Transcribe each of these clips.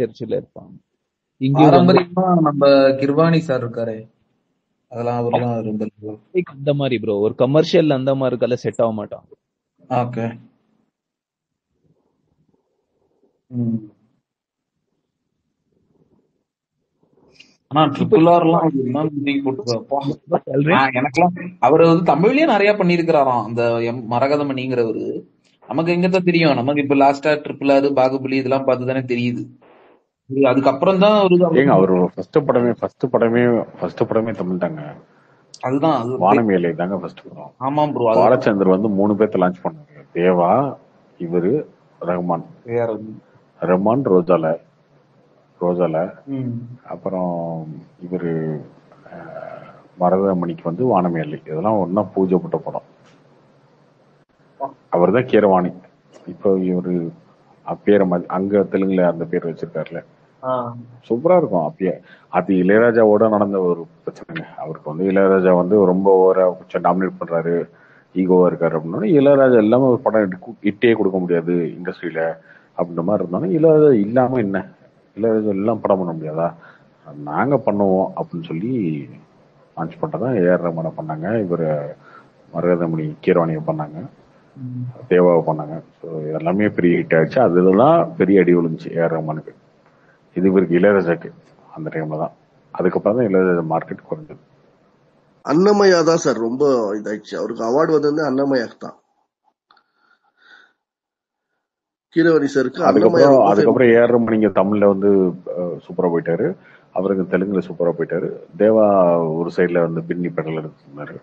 திருச்சியில இருப்பாங்க. பாரம்பரியமா நம்ம கிர்வாணி சார் இருக்காரு அதெல்லாம் அந்த மாதிரி ப்ரோ ஒரு கமர்ஷியல் அந்த மாதிரி இருக்கல செட் ஆக மாட்டான். ஓகே ஆனா ட்ரிபிள் ஆர்லாம் எனக்கெல்லாம் அவர் வந்து தமிழ்லயே நிறைய பண்ணிருக்கிறாராம் அந்த மரகதமணிங்கிறவரு. நமக்கு எங்கதான் தெரியும் நமக்கு இப்ப லாஸ்டா ட்ரிபிள் ஆர் பாகுபலி இதெல்லாம் பார்த்து தானே தெரியுது. அதுக்கப்புறம் தான் ஒரு ஏங்க அவர் ஃபர்ஸ்ட் படமே ஃபர்ஸ்ட் படமே ஃபர்ஸ்ட் படமே தமிழ் தாங்க. அதுதான் அது வானமேலை தாங்க ஃபர்ஸ்ட் படம். ஆமாம் ப்ரோ பாலச்சந்தர் வந்து மூணு பேர்த்த லான்ச் பண்ணாரு. தேவா இவரு ரஹ்மான். ரஹ்மான் ரோஜால ரோஜால. அப்புறம் இவரு மரதமணிக்கு வந்து வானமேலை இதெல்லாம் ஒன்னா பூஜைப்பட்ட படம். அவர் தான் கீரவாணி. இப்போ இவரு அப்பேர மாதிரி அங்க தெலுங்குல அந்த பேர் வச்சிருக்காருல ஆ. சூப்பரா இருக்கும். அப்பயே அது இளையராஜாவோட நடந்த ஒரு பிரச்சனைங்க. அவருக்கு வந்து இளையராஜா வந்து ரொம்ப ஓவரா கொஞ்சம் டாமினேட் பண்றாரு. ஈகோவா இருக்காரு அப்படின்னா இளையராஜா இல்லாம ஒரு படம் இட்டு- கொடுக்க முடியாது இண்டஸ்ட்ரியில அப்படின்ற மாதிரி இருந்தாலும் இளையராஜா இல்லாம என்ன? இளையராஜா எல்லாம் படம் பண்ண முடியாதா? நாங்க பண்ணுவோம் அப்படின்னு சொல்லி லான்ச் பண்ணதான் ஏஆர் ரமனை பண்ணாங்க. இவர் மரகதமணி கீரவாணியை பண்ணாங்க. தேவாவை பண்ணாங்க. ஸோ எல்லாமே பெரிய ஹிட் ஆயிடுச்சு. அதுலதான் பெரிய அடி விழுந்துச்சு ஏஆர் ரஹ்மானுக்கு இது இவருக்கு இளையராஜாக்கு அந்த டைம்ல தான். அதுக்கப்புறம் தான் இளையராஜா மார்க்கெட் குறைஞ்சது. அன்னமயா தான் சார் ரொம்ப இதாயிடுச்சு. அவருக்கு அவார்டு வந்தது அன்னமயாக்கு தான். கீரவாணி சாருக்கு அன்னமயா அதுக்கப்புறம். அதுக்கப்புறம் ஏஆர் ரஹ்மான் இங்க தமிழ்ல வந்து சூப்பரா போயிட்டாரு. அவருக்கு தெலுங்குல சூப்பரா போயிட்டாரு. தேவா ஒரு சைடுல வந்து பின்னி பெடல் எடுத்திருந்தாரு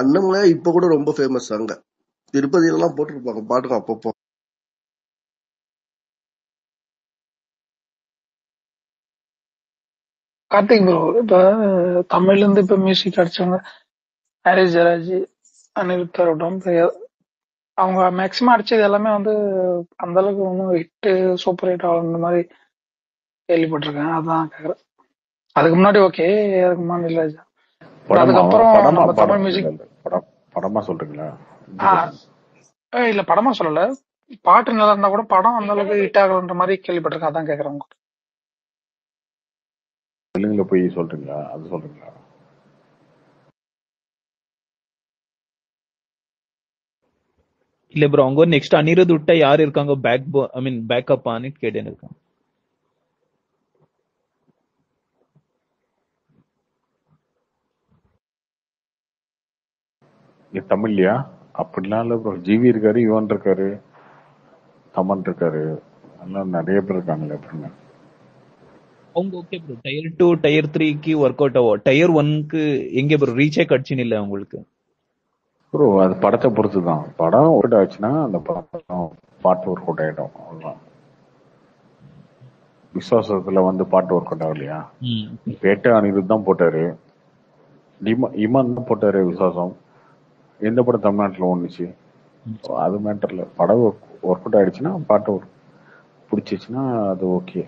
அன்னமயா இப்ப கூட ரொம்ப ஃபேமஸ் அங்க. திருப்பதியில எல்லாம் போட்டிருப்பாங்க. பாட்டுங்க அப்பப்போ. கார்த்திக் ப்ரோ இப்ப தமிழ்ல இருந்து இப்ப மியூசிக் அடிச்சவங்க ஹாரிஸ் ஜெயராஜ் அனிருத் இருக்கட்டும் அவங்க மேக்சிமம் அடிச்சது எல்லாமே வந்து அந்த அளவுக்கு ஒன்றும் ஹிட் சூப்பர் ஹிட் ஆகுற மாதிரி கேள்விப்பட்டிருக்கேன். அதான் கேக்குறேன். அதுக்கு முன்னாடி ஓகே அதுக்கு முன்னாடி படமா அதுக்கப்புறம் தமிழ் மியூசிக் படமா சொல்றீங்களா? இல்ல படமா சொல்லல. பாட்டு நல்லா இருந்தா கூட படம் அந்த அளவுக்கு ஹிட் ஆகலன்ற மாதிரி கேள்விப்பட்டிருக்கேன். அதான் கேக்குறேன் தெலுங்குல போய் சொல்றீங்களா? அது சொல்றீங்களா? இல்ல ப்ரோ அவங்க நெக்ஸ்ட் அனிருத் விட்டா யார் இருக்காங்க? பேக் ஐ மீன் பேக்கப் ஆனு கேட்டேன் இருக்காங்க தமிழ்லையா அப்படிலாம் இல்ல ப்ரோ ஜிவி இருக்காரு யுவன் இருக்காரு தமன் இருக்காரு. எல்லாம் நிறைய பேர் இருக்காங்களே அப்படின்னு அவங்க okay bro tier two tier த்ரீக்கு ஒர்க் அவுட் ஆகும். டயர் ஒன்க்கு எங்க ப்ரோ ரீச்சே கட்சின்னு இல்ல உங்களுக்கு? ப்ரோ அது படத்தை பொறுத்து தான் படம் ஒர்க் அவுட் ஆச்சுன்னா அந்த படம் பாட்டு ஒர்க் அவுட் ஆயிடும். அவ்வளவுதான். விசுவாசத்துல வந்து பாட்டு ஒர்க் அவுட் ஆகலையா? ம். பேட்ட அனிருத் தான் போட்டாரு. இமா- இமான் தான் போட்டாரு விசுவாசம். எந்த படம் தமிழ்நாட்டுல ஒண்ணுச்சு அது மேட்டர்ல படம் ஒர்க் அவுட் ஆயிடுச்சுன்னா பாட்டு work பிடிச்சிச்சுன்னா அது ஓகே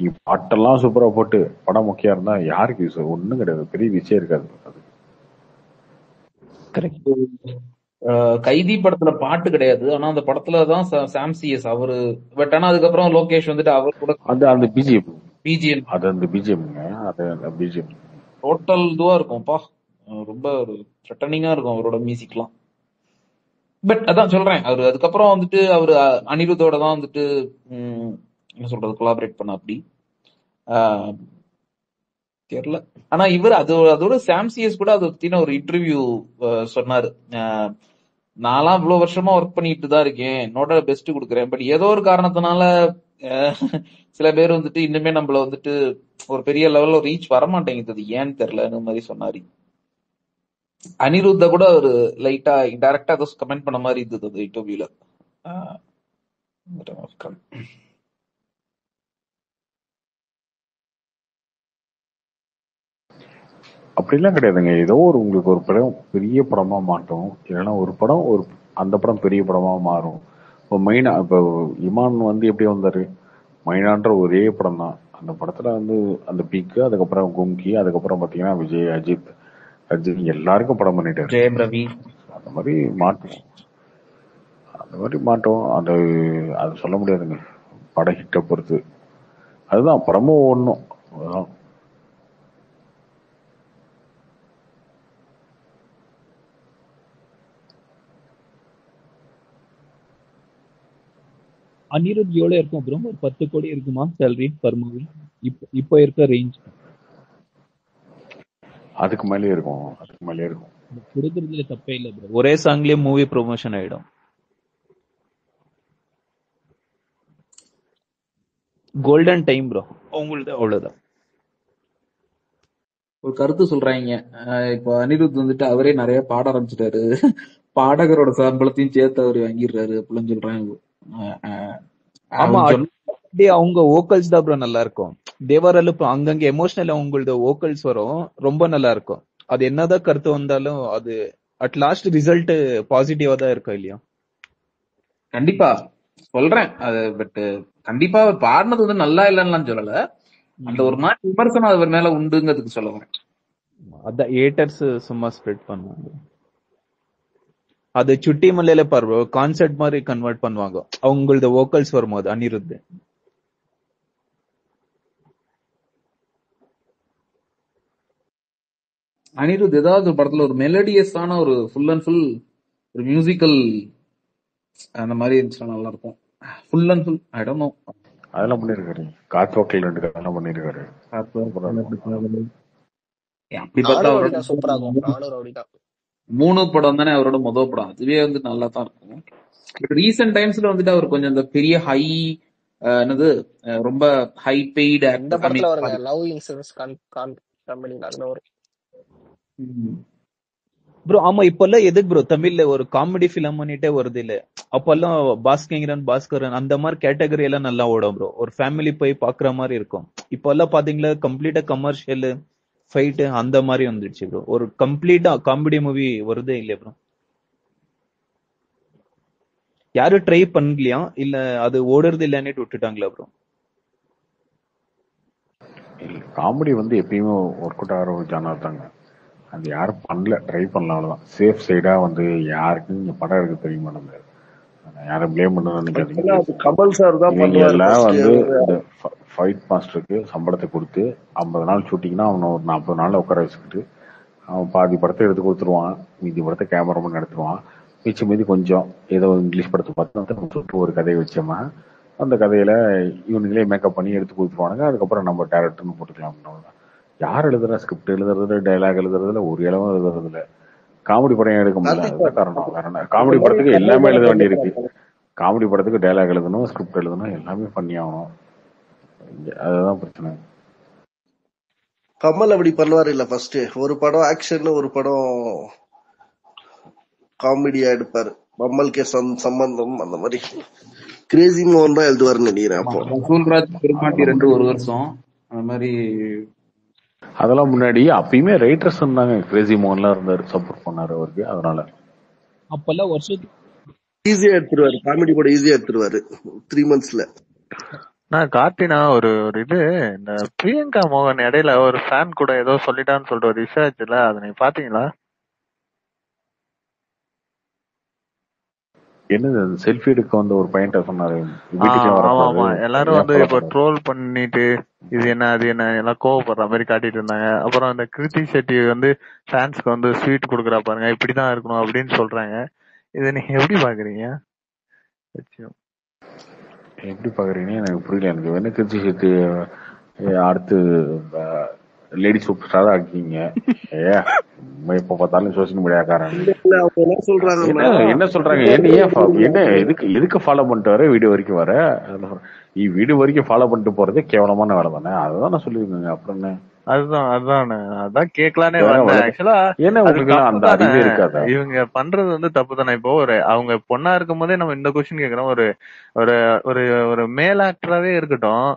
நீ பாட்டெல்லாம் சூப்பரா போட்டு படம் முக்கியம் இருந்தா யாருக்கு யூஸ் ஒண்ணும் கிடையாது. பெரிய விஷயம் இருக்காது. அது கைதி படத்துல பாட்டு கிடையாது. ஆனா அந்த படத்துல தான் சாம் சிஎஸ் அவரு பட் ஆனா அதுக்கப்புறம் லோகேஷ் வந்துட்டு அவர் கூட அது அந்த பிஜிஎம் பிஜிஎம் அது அந்த பிஜிஎம்ங்க அது அந்த பிஜிஎம் டோட்டல் இதுவா இருக்கும்ப்பா ரொம்ப ஒரு த்ரெட்டனிங்கா இருக்கும் அவரோட மியூசிக்லாம் பட் அதான் சொல்றேன். அவரு அதுக்கப்புறம் வந்துட்டு அவரு அனிருத்தோட தான் வந்துட்டு என்ன சொல்றது கொலாபரேட் பண்ண அப்படி. தெரியல. ஆனா இவர் அது அதோட சாம்சிஎஸ் கூட அதை பத்தின ஒரு இன்டர்வியூ சொன்னாரு. நான்லாம் இவ்வளவு வருஷமா ஒர்க் பண்ணிட்டு தான் இருக்கேன். என்னோட பெஸ்ட் கொடுக்குறேன். பட் ஏதோ ஒரு காரணத்தினால சில பேர் வந்துட்டு இன்னுமே நம்மள வந்துட்டு ஒரு பெரிய லெவல்ல ரீச் வர மாட்டேங்குது ஏன்னு தெரியலன்னு மாதிரி சொன்னாரு. அனிருத்த கூட ஒரு லைட்டா டைரக்டா கமெண்ட் பண்ண மாதிரி இருந்தது அந்த இன்டர்வியூல அப்படிலாம் கிடையாதுங்க. ஏதோ ஒரு உங்களுக்கு ஒரு படம் பெரிய படமா மாட்டும் இல்லைன்னா ஒரு படம் ஒரு அந்த படம் பெரிய படமா மாறும். இப்போ மெயினா இப்போ இமான் வந்து எப்படி வந்தாரு? மைனான்ற ஒரே படம் தான். அந்த படத்துல வந்து அந்த பீக்கு அதுக்கப்புறம் கும்கி அதுக்கப்புறம் பாத்தீங்கன்னா விஜய் அஜித் அஜித் எல்லாருக்கும் படம் பண்ணிட்டாரு. ஜெயம் ரவி. அந்த மாதிரி மாட்டும் அந்த மாதிரி மாட்டோம் அது அது சொல்ல முடியாதுங்க. படம் ஹிட்டை பொறுத்து. அதுதான் படமும் ஓடணும் அதுதான் அனிருத் எவ்வளவு இருக்கும் ப்ரோ ஒரு பத்து கோடி இருக்குமா சேலரி பர் மூவி இப்போ இப்போ இருக்க ரேஞ்ச் அதுக்கு மேலேயே இருக்கும். அதுக்கு மேலேயே இருக்கும். கொடுக்கறதுல தப்பே இல்ல ப்ரோ ஒரே சாங்லயே மூவி ப்ரொமோஷன் ஆயிடும். கோல்டன் டைம் ப்ரோ உங்களுது அவ்வளவுதான். ஒரு கருத்து சொல்றாங்க. இப்போ அனிருத் வந்துட்டு அவரே நிறைய பாட ஆரம்பிச்சிட்டாரு. பாடகரோட சம்பளத்தையும் சேர்த்து அவர் வாங்கிடுறாரு அப்படின்னு சொல்றாங்க ஆமா அவங்க வோக்கல்ஸ் தான் ப்ரோ நல்லா இருக்கும் தேவரால இப்போ அங்கங்க எமோஷனல் அவங்களோட வோக்கல்ஸ் வரும். ரொம்ப நல்லா இருக்கும் அது என்னதான் கருத்து வந்தாலும் அது அட் லாஸ்ட் ரிசல்ட் பாசிட்டிவா தான் இருக்கும் இல்லையா? கண்டிப்பா. சொல்றேன். அது பட் கண்டிப்பா பாடினது வந்து நல்லா இல்லைன்னு சொல்லல. அந்த ஒரு மாதிரி விமர்சனம் அவர் மேல உண்டுங்கிறதுக்கு சொல்ல வரேன். அதான் ஏட்டர்ஸ் சும்மா ஸ்ப்ரெட் பண்ணுவாங்க. அது சுட்டி மல்லையில பாரு கான்செர்ட் மாதிரி கன்வெர்ட் பண்ணுவாங்க. அவங்களது வோக்கல்ஸ் வரும்போது அனிருத். அனிருத் ஏதாவது ஒரு படத்துல ஒரு மெலடியஸான ஒரு ஃபுல் அண்ட் ஃபுல் ஒரு மியூசிக்கல் அந்த மாதிரி இருந்துச்சுன்னா நல்லா இருக்கும் full and full I don't know அதெல்லாம் பண்ணிருக்காரு காத்தோக்கில் ரெண்டு கதையெல்லாம் பண்ணிருக்காரு அப்படி பார்த்தா சூப்பரா இருக்கும். மூணு படம் தானே அவரோட முதல் படம். அதுவே வந்து நல்லா தான் இருக்கும் பட் ரீசெண்ட் டைம்ஸ்ல வந்துட்டு அவர் கொஞ்சம் இந்த பெரிய ஹை என்னது ரொம்ப ஹை பெய்டு இந்த படத்துல வருங்க லவ் இன்சூரன்ஸ் கம்பெனி ப்ரோ ஆமா இப்பெல்லாம் எதுக்கு ப்ரோ தமிழ்ல ஒரு காமெடி ஃபிலிம் பண்ணிட்டே வருது இல்ல? அப்பெல்லாம் பாஸ்கரன் பாஸ்கரன் அந்த மாதிரி கேட்டகரி எல்லாம் நல்லா ஓடும் ப்ரோ ஒரு ஃபேமிலி போய் பாக்குற மாதிரி இருக்கும். இப்பெல்லாம் பாத்தீங்களா கம்ப்ளீட்டா கமர்ஷியல் ஃபைட் அந்த மாதிரி வந்துடுச்சு ப்ரோ ஒரு கம்ப்ளீட்டா காமெடி மூவி வருதே இல்லையா ப்ரோ யாரும் ட்ரை பண்ணலையா? இல்ல அது ஓடுறது இல்லன்னு விட்டுட்டாங்களா ப்ரோ காமெடி வந்து எப்பயுமே ஒர்க் அவுட் ஆகிற ஒரு ஜானர் தாங்க. அது யாரும் பண்ணல ட்ரை பண்ணல அவ்வளவுதான். சேஃப் சைடா வந்து யாருக்கும் இங்க படம் எடுக்க தெரிய மாட்டேங்குது யாரும் ப்ளேம் பண்ண நினைக்காதீங்க அது கமல் சார் தான் வந்து இந்த ஃபைட் மாஸ்டருக்கு சம்பளத்தை கொடுத்து ஐம்பது நாள் ஷூட்டிங்னா அவனை ஒரு நாற்பது நாள்ல உட்கார வச்சுக்கிட்டு அவன் பாதி படத்தை எடுத்து கொடுத்துருவான் மீதி படத்தை கேமராமேன் எடுத்துருவான் மிச்சம் மீதி கொஞ்சம் ஏதோ இங்கிலீஷ் படத்தை பார்த்து சுட்டு ஒரு கதையை வச்சோமா அந்த கதையில இவனுங்களே மேக்கப் பண்ணி எடுத்து கொடுத்துருவானுங்க. அதுக்கப்புறம் நம்ம டேரக்டர்னு போட்டுக்கலாம். யார் எழுதுறா? ஸ்கிரிப்ட் எழுதுறது டைலாக் எழுதுறதுல ஒரு இளவும் எழுதுறது இல்ல காமெடி படம் எடுக்க முடியல? காரணம். வேற காமெடி படத்துக்கு எல்லாமே எழுத வேண்டியிருக்கு. காமெடி படத்துக்கு டைலாக் எழுதணும் ஸ்கிரிப்ட் எழுதணும் எல்லாமே பண்ணி ஆகணும் அதுதான் பிரச்சனை. கமல் அப்படி பண்ணுவாரு இல்ல ஃபர்ஸ்ட் ஒரு படம் ஆக்ஷன் ஒரு படம் காமெடியா எடுப்பாரு. கமலுக்கே சம் சம்பந்தம் அந்த மாதிரி. கிரேசி மோகன் தான் எழுதுவாருன்னு நினைக்கிறேன் அப்போ. பெருமாட்டி ரெண்டு ஒரு வருஷம். அந்த மாதிரி அதெல்லாம் முன்னாடி அப்பயுமே ரைட்டர்ஸ் இருந்தாங்க. கிரேசி மோகன்லாம் இருந்தாரு சப்போர்ட் பண்ணாரு அவருக்கு அதனால. அப்பெல்லாம் வருஷத்துக்கு ஈஸியா எடுத்துருவாரு. காமெடி கூட ஈஸியா எடுத்துருவாரு. த்ரீ மந்த்ஸ்ல நான் கார்த்தினா ஒரு ஒரு இது இந்த பிரியங்கா மோகன் இடையில ஒரு ஃபேன் கூட ஏதோ சொல்லிட்டான்னு சொல்லிட்டு ஒரு விஷயம் ஆச்சுல அதை நீங்க பாத்தீங்களா? என்னது செல்ஃபி எடுக்க வந்த ஒரு பையன்ட்ட சொன்னாரு. ஆமா ஆமா எல்லாரும் வந்து இப்ப ட்ரோல் பண்ணிட்டு இது என்ன அது என்ன எல்லாம் கோவப்படுற மாதிரி காட்டிட்டு இருந்தாங்க. அப்புறம் அந்த கிருத்தி செட்டி வந்து ஃபேன்ஸ்க்கு வந்து ஸ்வீட் கொடுக்குறா பாருங்க இப்படிதான் இருக்கணும் அப்படின்னு சொல்றாங்க. இதை நீங்க எப்படி பாக்குறீங்க. எப்படி பாக்குறீங்க எனக்கு புரியல. எனக்கு கிருச்சி சேர்த்து அடுத்து லேடி சூப்பர் ஸ்டார் ஆக்கிங்க ஏ எப்ப பார்த்தாலும் சோசியல் மீடியாக்காரன் அவங்க என்ன சொல்றாங்க என்ன ஏன் என்ன எதுக்கு எதுக்கு ஃபாலோ பண்ணிட்டு வர? வீடியோ வரைக்கும் வர? வீடியோ வரைக்கும் ஃபாலோ பண்ணிட்டு போறதே கேவலமான வேலை தானே அதுதான் நான் சொல்லியிருக்கேங்க அப்புறம் என்ன? அதுதான் அதுதான். அதான் கேட்கலானே வந்தேன். ஆக்சுவலா ஏன்னா உங்களுக்கு இவங்க பண்றது வந்து தப்பு தானே இப்போ ஒரு அவங்க பொண்ணா இருக்கும் போதே நம்ம இந்த கொஸ்டின் கேக்குறோம் ஒரு ஒரு ஒரு ஒரு மேல் ஆக்டராவே இருக்கட்டும்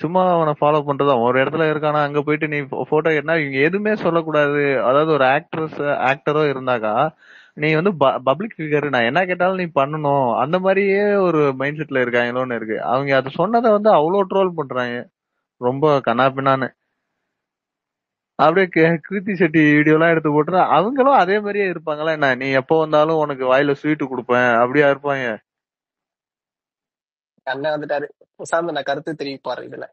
சும்மா அவனை ஃபாலோ பண்றதும் ஒரு இடத்துல இருக்கானா அங்க போயிட்டு நீ போட்டோ கேட்டா இவங்க எதுவுமே சொல்லக்கூடாது. அதாவது ஒரு ஆக்ட்ரஸ் ஆக்டரோ இருந்தாக்கா நீ வந்து பப்ளிக் ஃபிகர் நான் என்ன கேட்டாலும் நீ பண்ணணும். அந்த மாதிரியே ஒரு மைண்ட் செட்ல இருக்காங்களோன்னு இருக்கு. அவங்க அது சொன்னதை வந்து அவ்வளவு ட்ரோல் பண்றாங்க. ரொம்ப கண்ணாப்பின்னான்னு அப்படியே கிருத்தி செட்டி வீடியோ எல்லாம் எடுத்து போட்டு அவங்களும் அதே மாதிரியே இருப்பாங்களா. என்ன நீ எப்போ வந்தாலும் உனக்கு வாயில ஸ்வீட் கொடுப்பேன். அப்படியா இருப்பாங்க. அண்ணன் வந்துட்டாரு. சார்ந்த நான் கருத்து தெரிவிப்பாரு இதுல.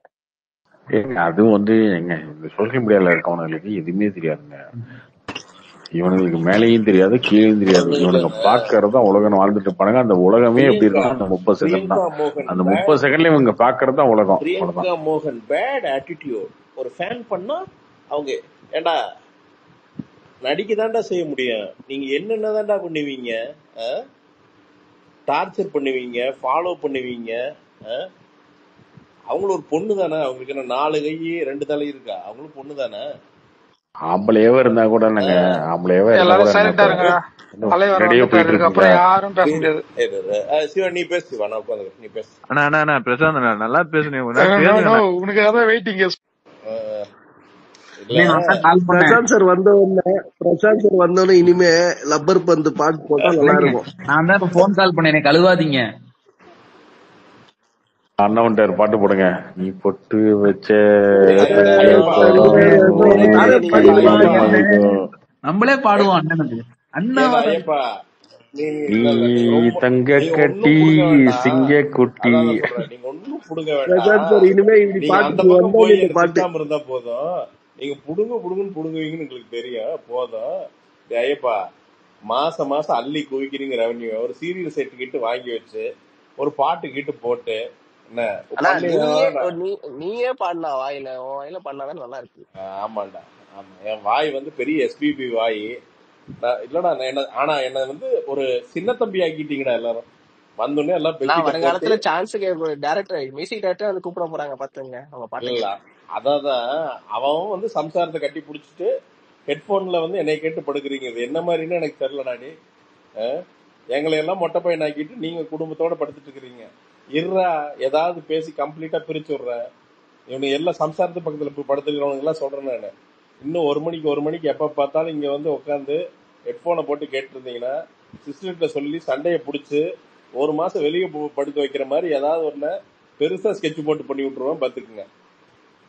ஏங்க அதுவும் வந்து எங்க இந்த சோசியல் மீடியால இருக்கவனுங்களுக்கு எதுவுமே தெரியாதுங்க. இவனுங்களுக்கு மேலேயும் தெரியாது கீழேயும் தெரியாது. இவனுங்க பாக்குறதா உலகம் வாழ்ந்துட்டு இருப்பானுங்க. அந்த உலகமே எப்படி இருக்குன்னா அந்த முப்பது செகண்ட் தான். அந்த முப்பது செகண்ட்ல இவங்க பாக்குறது தான் உலகம் மோகன் பேட் ஆட்டிடியூட் ஒரு ஃபேன் பண்ணா அவங்க ஏண்டா நடிக்க தான்டா செய்ய முடியும். நீங்க என்னென்ன தான்டா பண்ணுவீங்க டார்ச்சர் பண்ணுவீங்க ஃபாலோ பண்ணுவீங்க அஹ்? அவங்களும் ஒரு பொண்ணு தானே அவங்களுக்கு என்ன நாலு கை ரெண்டு தலை இருக்கா? அவங்களும் பொண்ணு தானே ஆம்பளையாவே இருந்தா கூட என்னங்க ஆம்பளையாவே எல்லாரும் சைலண்டா இருங்க. சிவா நீ பேசு சிவா நான் உட்காந்து நீ பேசு. அண்ணா அண்ணா அண்ணா பிரசாந்த் நல்லா அண்ணா உனக்காக தான் வெயிட்டிங் அஹ் இல்ல இல்ல நான் தான் கால் பண்ணேன் பிரசாந்த் சார் வந்த உடனே பிரசாந்த் சார் வந்த உடனே இனிமே லப்பர் பந்து பாட்டு போட்டா நல்லா இருக்கும். நான் தான் இப்ப போன் கால் பண்ணேன். கழுவாதீங்க. அண்ணன் பாட்டு போடுங்க. நீ பொட்டு வச்ச நம்மளே பாடுவோம் அண்ணனுக்கு. நீ தங்க கட்டி சிங்க குட்டி. இனிமே இப்படி பாட்டு இருந்தா போதும். நீங்க புடுங்க புடுங்கன்னு புடுங்குவீங்கன்னு எங்களுக்கு தெரியும் போதும் ஐயப்பா மாசம் மாசம் அள்ளி குவிக்கிறீங்க ரெவன்யூ ஒரு சீரியல் செட் கிட்ட வாங்கி வச்சு ஒரு பாட்டு கிட்ட போட்டு நீயே பாடினா வாயில. உன் வாயில பாடினாதான் நல்லா இருக்கு. ஆமாண்டா. ஆமா. என் வாய் வந்து பெரிய எஸ்பிபி வாய். இல்லடா என்ன ஆனா என்ன வந்து ஒரு சின்ன தம்பி ஆக்கிட்டீங்கடா எல்லாரும். வந்தோடனே எல்லாம் வருங்காலத்துல சான்ஸுக்கு டேரக்டர் மியூசிக் டேரக்டர் வந்து கூப்பிட போறாங்க பாத்துங்க அவங்க பாட்டுக்கு. இல்ல அதான் அவன் வந்து சம்சாரத்தை கட்டி பிடிச்சிட்டு ஹெட்போன்ல வந்து என்னை கேட்டு படுக்கிறீங்க. இது என்ன மாதிரின்னு எனக்கு தெரியல நாடி எங்களை எல்லாம் மொட்டை பையன் ஆக்கிட்டு நீங்க குடும்பத்தோட படுத்துட்டு இருக்கிறீங்க. இருறா ஏதாவது பேசி கம்ப்ளீட்டா பிரிச்சு விட்றேன் இவனு எல்லாம் சம்சாரத்து பக்கத்துல இப்போ படுத்துக்கிறவனுங்க எல்லாம் சொல்றேன் நானு. இன்னும் ஒரு மணிக்கு ஒரு மணிக்கு எப்ப பார்த்தாலும் இங்க வந்து உட்காந்து ஹெட்போனை போட்டு கேட்டுருந்தீங்கன்னா சிஸ்டர்கிட்ட சொல்லி சண்டையை பிடிச்சி ஒரு மாசம் வெளியே படுக்க வைக்கிற மாதிரி ஏதாவது ஒன்று பெருசா ஸ்கெட்ச் போட்டு பண்ணி விட்டுருவேன் பார்த்துக்குங்க.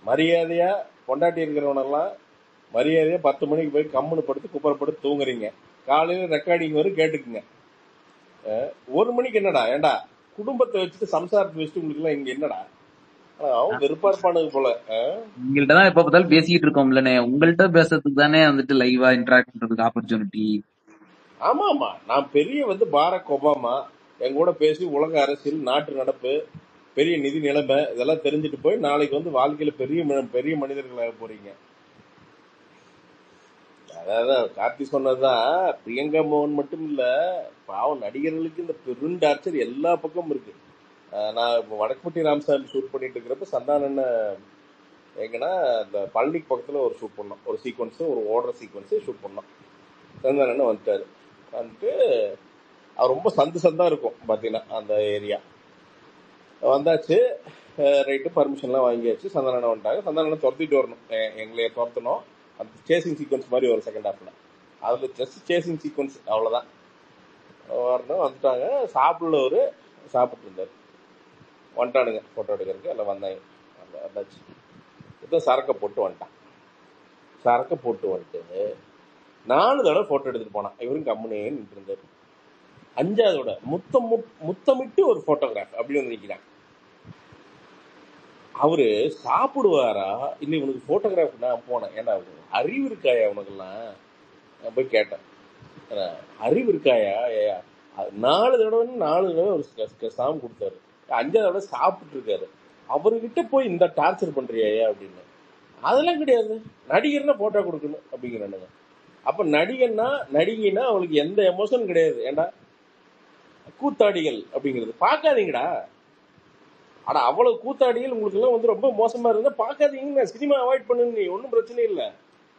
மரியாதையா கொண்டாட்டி இருக்கிறவனெல்லாம் மரியாதையா பத்து மணிக்கு போய் கம்முன்னு படுத்து குப்பரப்படுத்து தூங்குறீங்க. காலையில ரெக்கார்டிங் வரும் கேட்டுக்குங்க. ஒரு மணிக்கு என்னடா? ஏண்டா? குடும்பத்தை வச்சுட்டு சம்சாரத்தை வச்சுட்டு உங்களுக்கு எல்லாம் இங்க என்னடா? வெறுப்பா இருப்பானுங்க போல. உங்கள்ட்ட தான் எப்ப பார்த்தாலும் பேசிக்கிட்டு இருக்கோம் இல்லனே உங்கள்ட்ட பேசுறதுக்கு தானே வந்துட்டு லைவா இன்டராக்ட் பண்றதுக்கு ஆப்பர்ச்சுனிட்டி ஆமா ஆமா நான் பெரிய வந்து பாரக் ஒபாமா என் கூட பேசி உலக அரசியல் நாட்டு நடப்பு பெரிய நிதி நிலைமை இதெல்லாம் தெரிஞ்சுட்டு போய் நாளைக்கு வந்து வாழ்க்கையில பெரிய ம- பெரிய மனிதர்களாக போறீங்க. அதாவது கார்த்தி சொன்னதுதான் பிரியங்கா மோகன் மட்டும் இல்ல பாவம் நடிகர்களுக்கு இந்த பெரும் டார்ச்சர் எல்லா பக்கமும் இருக்கு. நான் இப்போ வடக்குப்பட்டி ராமசாமி ஷூட் பண்ணிட்டு இருக்கிறப்ப சந்தானன் எங்கன்னா இந்த பழனிக்கு பக்கத்துல ஒரு ஷூட் பண்ணோம். ஒரு சீக்வன்ஸ் ஒரு ஓடுற சீக்வன்ஸ் ஷூட் பண்ணோம். சந்தானன் வந்துட்டாரு. வந்துட்டு அவர் ரொம்ப சந்து சந்தா இருக்கும் பாத்தீங்கன்னா அந்த ஏரியா வந்தாச்சு. ரைட்டு பர்மிஷன்லாம் வாங்கியாச்சு. சந்தானனை வந்துட்டாங்க. சந்தானம் துரத்திட்டு வரணும். எ- எங்களைய துரத்தணும். அந்த சேசிங் சீக்வன்ஸ் மாதிரி ஒரு செகண்ட் ஹாஃப்ல அதுல ஜஸ்ட் சேசிங் சீக்வன்ஸ் அவ்வளவுதான். வரணும். வந்துட்டாங்க. சாப்பிடல ஒரு சாப்பிட்டு இருந்தார். வந்துட்டானுங்க. போட்டோ எடுக்கிறதுக்கு. எல்லாம் வந்தாங்க. வந்தாச்சு இதான் சரக்கை போட்டு வந்துட்டான். சரக்கை போட்டு வந்துட்டு நாலு தடவை போட்டோ எடுத்துட்டு போனான். இவரும் கம்முனே நின்று இருந்தாரு. அஞ்சாவதோட முத்தம் முத்தமிட்டு ஒரு போட்டோகிராஃப் அப்படி வந்து அவரு சாப்பிடுவாரா? இல்ல இவனுக்கு போட்டோகிராஃப் நான் போனேன். ஏன்னா அறிவு இருக்காயா உனக்கெல்லாம்? நான் போய் கேட்டேன். அறிவு இருக்காயா? ஏயா நாலு தடவை நாலு தடவை ஒரு சாம் கொடுத்தாரு அஞ்சாவது தடவை சாப்பிட்டு இருக்காரு. அவர்கிட்ட போய் இந்த டார்ச்சர் பண்றியா அப்படின்னு. அதெல்லாம் கிடையாது. நடிகர்னா போட்டோ கொடுக்கணும் அப்படிங்கிறானுங்க. அப்ப நடிகன்னா நடிகைன்னா அவளுக்கு எந்த எமோஷன் கிடையாது. ஏன்டா கூத்தாடிகள் அப்படிங்கிறது. பார்க்காதீங்கடா. ஆனா அவ்வளவு கூத்தாடிகள் உங்களுக்கு எல்லாம் வந்து ரொம்ப மோசமா இருந்தா பார்க்காதீங்க சினிமா அவாய்ட் பண்ணுங்க. ஒன்றும் பிரச்சனை இல்லை.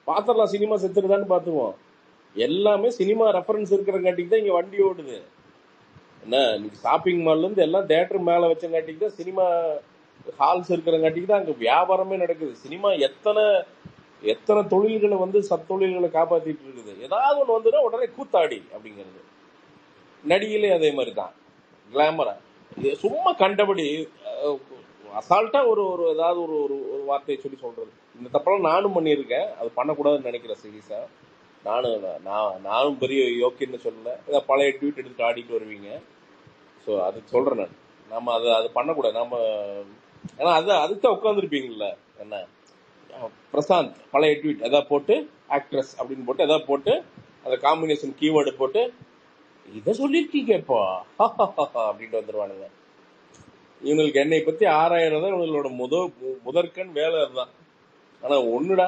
பார்த்துடலாம் சினிமா செத்துருதான்னு பார்த்துவோம் எல்லாமே சினிமா ரெஃபரன்ஸ் இருக்கிறங்காட்டிக்கு தான் இங்க வண்டி ஓடுது. என்ன நீங்க ஷாப்பிங் மால்ல இருந்து எல்லாம் தேட்டர் மேல வச்சங்காட்டிக்கு தான் சினிமா ஹால்ஸ் இருக்கிறங்காட்டிக்கு தான் அங்க வியாபாரமே நடக்குது. சினிமா எத்தனை எத்தனை தொழில்களை வந்து சத்தொழில்களை காப்பாத்திட்டு இருக்குது. ஏதாவது ஒன்று வந்துன்னா உடனே கூத்தாடி அப்படிங்கிறது. நடிகையிலே அதே மாதிரி தான் கிளாமரா இது சும்மா கண்டபடி அசால்ட்டா ஒரு ஒரு ஏதாவது ஒரு ஒரு ஒரு வார்த்தையை சொல்லி சொல்றது. இந்த தப்பெல்லாம் நானும் பண்ணியிருக்கேன். அது பண்ணக்கூடாதுன்னு நினைக்கிறேன் சீரியஸா நானும் நான் நானும் பெரிய யோக்கியன்னு சொல்லல. ஏதாவது பழைய ட்வீட் எடுத்துட்டு ஆடிட்டு வருவீங்க. ஸோ அது சொல்றேன் நான். நம்ம அதை அது பண்ணக்கூடாது. நம்ம ஏன்னா அது அதுக்கு தான் உட்காந்துருப்பீங்கல்ல என்ன? பிரசாந்த் பழைய ட்வீட் எதாவது போட்டு ஆக்ட்ரஸ் அப்படின்னு போட்டு எதாவது போட்டு அந்த காம்பினேஷன் கீவேர்டு போட்டு இதை சொல்லியிருக்கீங்க இப்போ. அப்படின்ட்டு வந்துருவானுங்க. இவங்களுக்கு என்னை பத்தி ஆறாயிரம் தான் இவங்களோட முத மு- முதற்கண் வேலை தான் ஆனா ஒண்ணுடா.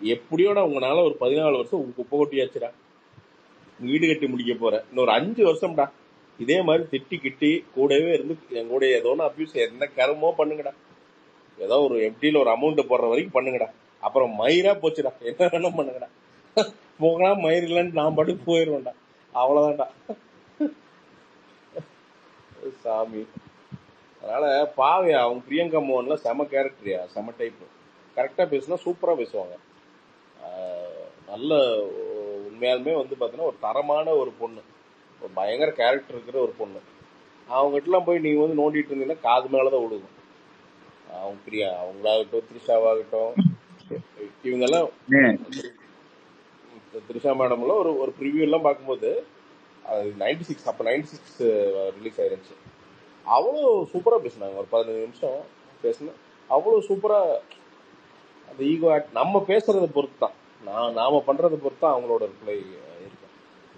எப்படியோட உங்களால ஒரு பதினாலு வருஷம் உங்க குப்பை கொட்டியாச்சுடா. வீடு கட்டி முடிக்க போறேன் இன்னொரு அஞ்சு வருஷம்டா. இதே மாதிரி திட்டி கிட்டி கூடவே இருந்து என் கூட ஏதோ ஒன்று அபியூஸ் என்ன கருமோ பண்ணுங்கடா. ஏதோ ஒரு எஃப்டியில் ஒரு அமௌண்ட் போடுற வரைக்கும் பண்ணுங்கடா. அப்புறம் மயிரா போச்சுடா. என்ன வேணும் பண்ணுங்கடா. போகலாம் மயிர் இல்லைன்னு நான் பாட்டுக்கு போயிடுவேன்டா அவ்வளவுதான்டா. சாமி. அதனால பாவியா அவங்க பிரியங்கா மோகன்ல செம கேரக்டரியா செம டைப் கரெக்டா பேசினா சூப்பரா பேசுவாங்க. நல்ல உண்மையாலுமே வந்து பாத்தீங்கன்னா ஒரு தரமான ஒரு பொண்ணு. ஒரு பயங்கர கேரக்டர் இருக்கிற ஒரு பொண்ணு. அவங்ககிட்டலாம் போய் நீங்க வந்து நோண்டிட்டு இருந்தீங்கன்னா காது மேலதான் விழுகும் அவங்க பிரியா அவங்களாகட்டும் த்ரிஷாவாகட்டும் இவங்கெல்லாம் த்ரிஷா மேடம்ல ஒரு ஒரு ப்ரிவியூ எல்லாம் பார்க்கும்போது அது நைன்டி சிக்ஸ் அப்போ நைன்டி சிக்ஸ் ரிலீஸ் ஆயிருந்துச்சு. அவ்வளோ சூப்பராக பேசினாங்க. ஒரு பதினஞ்சு நிமிஷம் பேசினேன் அவ்வளோ சூப்பராக அந்த ஈகோ ஆக்ட் நம்ம பேசுறத பொறுத்து தான் நான் நாம பண்றதை பொறுத்து தான் அவங்களோட ரிப்ளை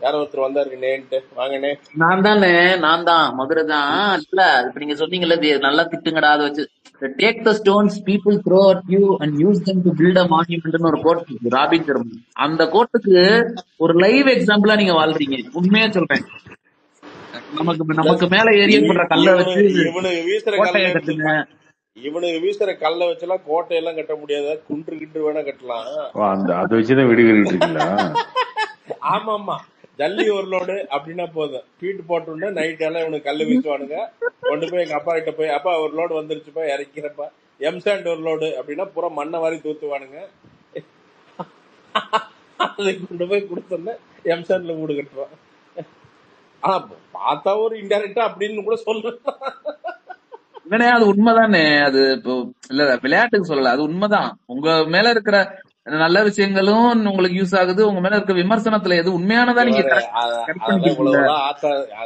யாரோ ஒருத்தர் வந்தாரு நேன்ட்டு. வாங்கண்ணே நான் தானே நான் தான் மதுரை தான். இல்ல இப்ப நீங்க சொன்னீங்கல்ல நல்லா திட்டுங்கடா அதை வச்சு. Take the stones people throw at you and use them to build a மான்யூமெண்ட்னு ஒரு கோட் இருக்கு ராபின் சர்மா அந்த கோட்டுக்கு ஒரு லைவ் எக்ஸாம்பிளா நீங்க வாழ்றீங்க. உண்மையா சொல்றேன். நமக்கு நமக்கு மேல எரியப்படுற கல்லை வச்சு இவனுக்கு வீசுற கோட்டையை கல்லை கட்டுங்க. இவனுக்கு வீசுற கல்லை வச்செல்லாம் கோட்டையெல்லாம் கட்ட முடியாது. குன்று கின்று வேணா கட்டலாம். அந்த அதை வச்சுதான் வீடு கட்டிட்டு இருக்கீங்களா? ஆமா ஆமா ஜல்லி ஒரு லோடு அப்படின்னா போதும். ட்வீட் போட்டோன்னே நைட் எல்லாம் இவனுக்கு கல்லு வீசுவானுங்க கொண்டு போய் எங்க அப்பா கிட்ட போய் அப்பா ஒரு லோடு வந்துருச்சுப்பா இறக்கிறப்பா எம்சாண்ட் ஒரு லோடு அப்படின்னா பூரா மண்ணை வாரி தூத்துவானுங்க. அதை கொண்டு போய் கொடுத்தோன்னே எம்சாண்ட்ல வீடு கட்டுவான். ஆனா பார்த்தா ஒரு இன்டெரக்டா அப்படின்னு கூட சொல்றேன். இல்லனே அது உண்மைதானே. அது இப்போ இல்ல விளையாட்டுக்கு சொல்லல. அது உண்மைதான். உங்க மேல இருக்கிற நல்ல விஷயங்களும் உங்களுக்கு யூஸ் ஆகுது. உங்க மேல இருக்க விமர்சனத்துல எது உண்மையானதா நீங்க அத-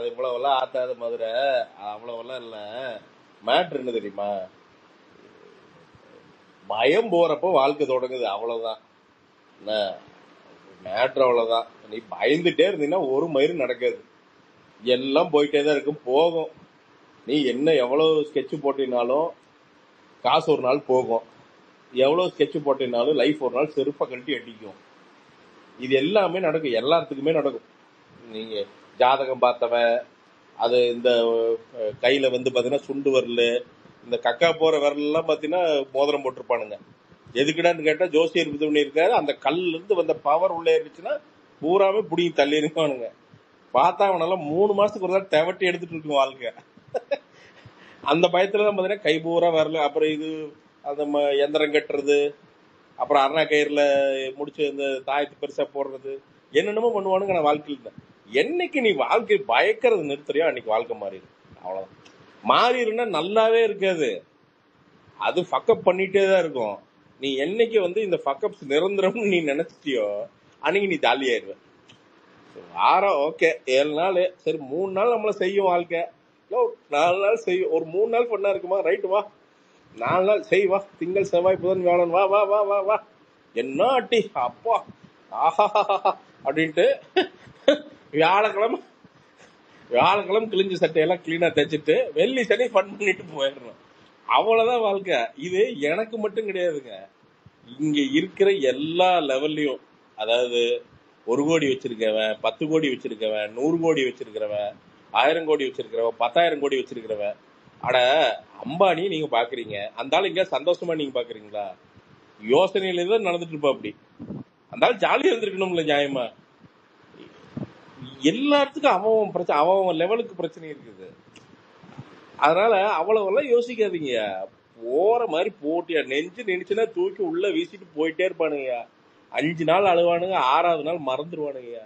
இவ்வளவுலாம் ஆத்தாது மதுரை. அவ்வளவுலாம் இல்ல. மேட்ரு என்ன தெரியுமா? பயம் போறப்போ வாழ்க்கை தொடங்குது. அவ்வளவுதான். மேட்ரு அவ்வளவுதான். நீ பயந்துட்டே இருந்தீங்கன்னா ஒரு மயிரும் நடக்காது. எல்லாம் போயிட்டே தான் இருக்கும். போகும். நீ என்ன எவ்வளவு ஸ்கெட்ச் போட்டினாலும் காசு ஒரு நாள் போகும். எவ்வளவு ஸ்கெட்ச் போட்டினாலும் லைஃப் ஒரு நாள் செருப்பை கழட்டி அடிக்கும். இது எல்லாமே நடக்கும். எல்லாத்துக்குமே நடக்கும். நீங்க ஜாதகம் பார்த்தவன் அது இந்த கையில் கையில வந்து பாத்தீங்கன்னா சுண்டு வரல இந்த கக்கா போற விரல் எல்லாம் பாத்தீங்கன்னா மோதிரம் போட்டிருப்பானுங்க. எதுக்குடான்னு கேட்டா ஜோசியர் இது பண்ணியிருக்காரு. அந்த கல்ல இருந்து வந்த பவர் உள்ள இருந்துச்சுன்னா பூராமே புடிங்கி தள்ளி இருக்கானுங்க பார்த்தா அவனெல்லாம் மூணு மாசத்துக்கு ஒரு தான் தெவட்டி எடுத்துட்டு இருக்கும் வாழ்க்கை. அந்த பயத்துல தான் பாத்தீங்கன்னா கை பூரா வரல. அப்புறம் இது அந்த ம- எந்திரம் கட்டுறது அப்புறம் அருணா கயிறுல முடிச்சு இந்த தாயத்து பெருசா போடுறது என்னென்னமோ பண்ணுவானுங்க. நான் வாழ்க்கையில் இருந்தேன். என்னைக்கு நீ வாழ்க்கை பயக்கிறது நிறுத்துறியோ அன்னைக்கு வாழ்க்கை மாறிடும். அவ்வளவுதான். மாறிடுன்னா நல்லாவே இருக்காது. அது ஃபக்கப் பண்ணிட்டே தான் இருக்கும். நீ என்னைக்கு வந்து இந்த ஃபக்கப்ஸ் நிரந்தரம்னு நீ நினைச்சிட்டியோ அன்னைக்கு நீ ஜாலியாயிருவ. வாரம் ஓகே ஏழு நாள் சரி மூணு நாள் நம்மள செய்யும் வாழ்க்கை. இல்லை நாலு நாள் செய்யும் ஒரு மூணு நாள் பண்ணா இருக்குமா? ரைட்டு வா. நாலு நாள் செய் வா திங்கள் செவ்வாய் புதன் வியாழன் வா வா வா வா வா. என்ன அட்டி அப்பா. ஆஹா அப்படின்ட்டு வியாழக்கிழமை வியாழக்கிழமை கிழிஞ்ச சட்டையெல்லாம் கிளீனா தைச்சிட்டு வெள்ளி சனி ஃபன் பண்ணிட்டு போயிடுறோம் அவ்வளவுதான் வாழ்க்கை. இது எனக்கு மட்டும் கிடையாதுங்க. இங்க இருக்கிற எல்லா லெவல்லையும் அதாவது ஒரு கோடி வச்சிருக்கவன் பத்து கோடி வச்சிருக்கவன் நூறு கோடி வச்சிருக்கிறவன் ஆயிரம் கோடி வச்சிருக்கிறவன் பத்தாயிரம் கோடி வச்சிருக்கிறவன் அட அம்பானி நீங்க பாக்குறீங்க. அந்த ஆள் எங்கேயா சந்தோஷமா நீங்க பாக்குறீங்களா? யோசனையில தான் நடந்துட்டு இருப்பா அப்படி. அந்த ஆள் ஜாலியா இருந்திருக்கணும்ல நியாயமா? எல்லாத்துக்கும் அவன் பிரச்சனை அவன் அவன் லெவலுக்கு பிரச்சனை இருக்குது. அதனால அவ்வளவெல்லாம் யோசிக்காதீங்க. போற மாதிரி போட்டியா? நெஞ்சு நினைச்சுன்னா தூக்கி உள்ள வீசிட்டு போயிட்டே இருப்பானுங்க அஞ்சு நாள் அழுவானுங்க ஆறாவது நாள் மறந்துடுவானுங்க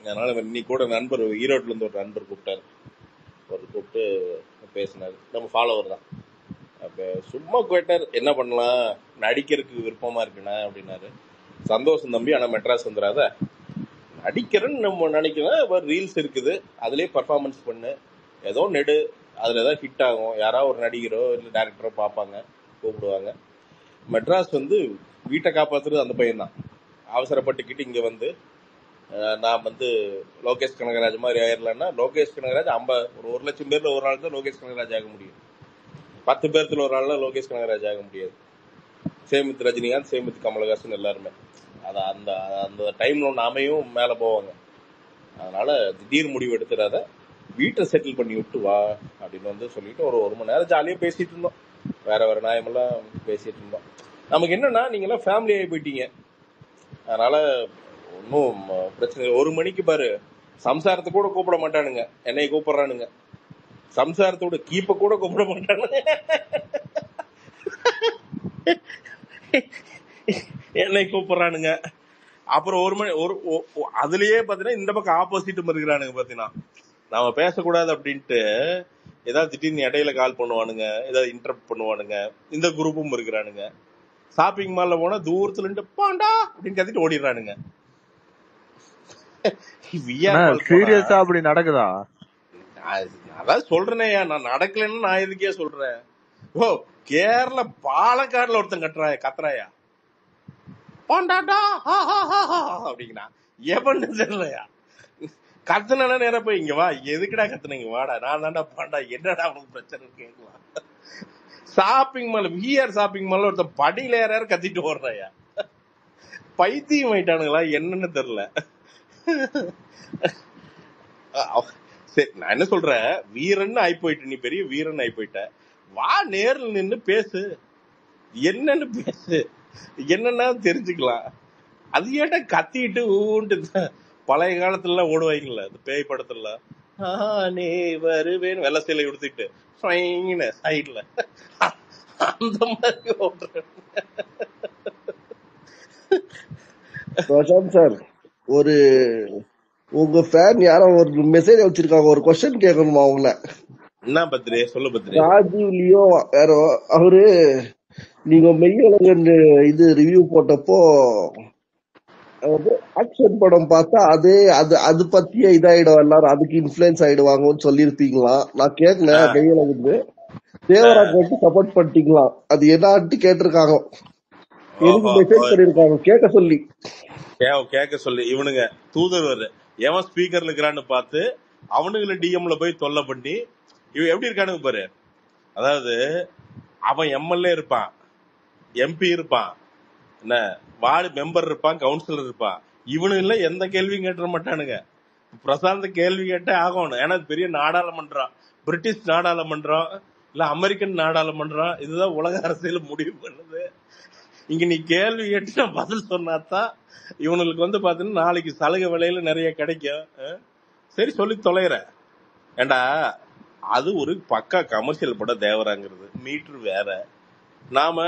அதனால இன்னைக்கு கூட நண்பர் ஈரோட்ல இருந்து ஒரு நண்பர் கூப்பிட்டாரு. ஒரு கூப்பிட்டு பேசினாரு. நம்ம ஃபாலோவர் தான். அப்ப சும்மா கேட்டார் என்ன பண்ணலாம்? நடிக்கிறதுக்கு விருப்பமா இருக்குண்ணா? அப்படின்னாரு. சந்தோஷம் தம்பி ஆனா மெட்ராஸ் வந்துடாத நடிக்கிறேன்னு நம்ம நினைக்கிறேன் ரீல்ஸ் இருக்குது. அதுலயே பர்ஃபார்மன்ஸ் பண்ணு. ஏதோ நெடு அதுல ஏதாவது ஹிட் ஆகும். யாராவது ஒரு நடிகரோ இல்லை டேரக்டரோ பார்ப்பாங்க. கூப்பிடுவாங்க. மெட்ராஸ் வந்து வீட்டை காப்பாத்துறது அந்த பையன் தான் அவசரப்பட்டுக்கிட்டு இங்க வந்து நான் வந்து லோகேஷ் கனகராஜ் மாதிரி ஆயிரலன்னா லோகேஷ் கனகராஜ் ஐம்பது ஒரு ஒரு லட்சம் பேர்ல ஒரு ஆள் தான் லோகேஷ் கனகராஜ் ஆக முடியும். பத்து பேர்த்துல ஒரு ஆள்ல லோகேஷ் கனகராஜ் ஆக முடியாது. சேமித் ரஜினிகாந்த் சேமித் கமலஹாசன் எல்லாருமே. அது அந்த அந்த டைம்ல ஒன்று அமையும் மேல போவாங்க. அதனால திடீர் முடிவு எடுத்துடாத வீட்டை செட்டில் பண்ணி விட்டு வா அப்படின்னு வந்து சொல்லிட்டு ஒரு ஒரு மணி நேரம் ஜாலியா பேசிட்டு இருந்தோம். வேற வேற நியாயமெல்லாம் பேசிட்டு இருந்தோம். நமக்கு என்னன்னா நீங்க எல்லாம் ஃபேமிலி ஆகி போயிட்டீங்க. அதனால ஒன்றும் பிரச்சனை இல்லை ஒரு மணிக்கு பாரு சம்சாரத்தை கூட கூப்பிட மாட்டானுங்க. என்னை கூப்பிடுறானுங்க. சம்சாரத்தோட கீப்ப கூட கூப்பிட மாட்டானுங்க. என்னை கூப்பிடுறானுங்க. அப்புறம் ஒரு மணி ஒரு ஒ- அதுலயே பாத்தீங்கன்னா இந்த பக்கம் ஆப்போசிட்டும் இருக்கிறானுங்க பாத்தீங்கன்னா. நாம பேசக்கூடாது அப்படின்ட்டு ஏதாவது திடீர்னு இடையில கால் பண்ணுவானுங்க ஏதாவது இன்டர்ப்ட் பண்ணுவானுங்க. இந்த குரூப்பும் இருக்கிறானுங்க. ஷாப்பிங் மால்ல போனா தூரத்துல இருந்து பாண்டா! அப்படின்னு கத்திட்டு ஓடிடுறானுங்க விஆர் அண்ணா மால் போனா சீரியஸா அப்படி நடக்குதா? அதான் சொல்றேனேயா நான் நடக்கலைன்னு நான் எதுக்கே சொல்றேன்? ஓ கேரள பாலக்காடுல ஒருத்தன் கட்டுறாயா கத்துறாயா பாண்டாடா அப்படிங்கண்ணா எவன்னு தெரியலையா கத்துனா நேரம் போய் இங்க வா. எதுக்குடா கத்துனீங்க வாடா. நான் தான்டா பாண்டா என்னடா உனக்கு பிரச்சனை கேட்கலாம். Shopping mall VR shopping mall ஒருத்தன் படியில ஏற கத்திட்டு ஓடுறாயா பைத்தியம் ஆயிட்டானுங்களா? என்னன்னு தெரியல. சரி நான் என்ன சொல்றேன் வீரன் ஆயி போயிட்டு நீ பெரிய வீரன் ஆயி போயிட்ட வா நேர்ல நின்னு பேசு. என்னன்னு பேசு. என்னன்னா தெரிஞ்சுக்கலாம். அது ஏட்ட கத்திட்டு ஊன்ட்டு பழைய காலத்துல எல்லாம் ஓடுவாங்கல்ல இந்த பேய் படத்துல நீ வருவேன் வெள்ள சிலை உடுத்திட்டு சைட்ல அந்த மாதிரி ஓடுறேன். சார் ஒரு உங்க ஃபேன் யாரோ ஒரு மெசேஜ் வச்சிருக்காங்க ஒரு கொஸ்டின் கேட்கணுமா அவங்கள? என்ன பத்ரி? சொல்லு பத்ரி. ராஜீவ் லியோ யாரோ அவரு நீங்க மெய்யழகன் இது ரிவ்யூ போட்டப்போ ஆக்ஷன் படம் பார்த்தா அதே அது அது பத்தியே இதாயிடும் எல்லாரும். அதுக்கு இன்ஃபுளுன்ஸ் ஆயிடுவாங்கன்னு சொல்லியிருப்பீங்களா? நான் கேட்கல மெய்யழகன் தேவராஜ் சப்போர்ட் பண்ணிட்டீங்களா? அது என்னான்ட்டு கேட்டிருக்காங்க. எனக்கு மெசேஜ் பண்ணிருக்காங்க? கேட்க சொல்லி. கேட்க சொல்லு. இவனுங்க தூதர் எவன் ஸ்பீக்கர்ல இருக்கிறான்னு பார்த்து அவனுங்களை டிஎம்ல போய் தொல்லை பண்ணி இவன் எப்படி இருக்கானுங்க பாரு? அதாவது அவன் எம்எல்ஏ இருப்பான். எம்பி இருப்பான். என்ன? வார்டு மெம்பர் இருப்பான் கவுன்சிலர் இருப்பான். இவனுங்கள எந்த கேள்வியும் கேட்டுற மாட்டானுங்க. பிரசாந்த் கேள்வி கேட்டே ஆகணும். ஏன்னா பெரிய நாடாளுமன்றம். பிரிட்டிஷ் நாடாளுமன்றம் இல்ல அமெரிக்கன் நாடாளுமன்றம். இதுதான் உலக அரசியல் முடிவு பண்ணுது. இங்க நீ கேள்வி கேட்டு நான் பதில் சொன்னாதான் இவனுக்கு வந்து பாத்தீங்கன்னா நாளைக்கு சலுகை விலையில நிறைய கிடைக்கும். சரி சொல்லி தொலைற ஏண்டா அது ஒரு பக்கா கமர்ஷியல் படம் தேவராங்கிறது. மீட்ரு வேற. நாம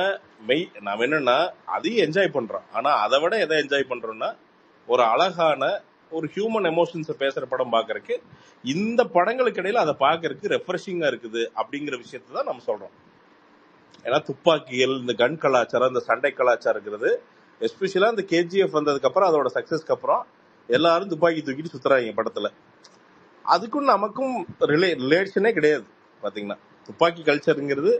மெய் நாம என்னன்னா அதையும் என்ஜாய் பண்றோம். ஆனா அதை விட எதை என்ஜாய் பண்றோம்னா ஒரு அழகான ஒரு ஹியூமன் எமோஷன்ஸ் பேசுற படம் பாக்குறதுக்கு இந்த படங்களுக்கு இடையில அதை பாக்குறதுக்கு ரெஃப்ரெஷிங்கா இருக்குது அப்படிங்கிற விஷயத்தை தான் நம்ம சொல்றோம். ஏன்னா துப்பாக்கிகள் இந்த கன் கலாச்சாரம் இந்த சண்டை கலாச்சாரம் இருக்கிறது. எஸ்பெஷலா இந்த கேஜிஎஃப் வந்ததுக்கு அப்புறம் அதோட சக்சஸ்க்கு அப்புறம் எல்லாரும் துப்பாக்கி தூக்கிட்டு சுத்துறாங்க படத்துல. அதுக்கும் நமக்கும் ரிலே ரிலேஷனே கிடையாது பாத்தீங்கன்னா. துப்பாக்கி கல்ச்சருங்கிறது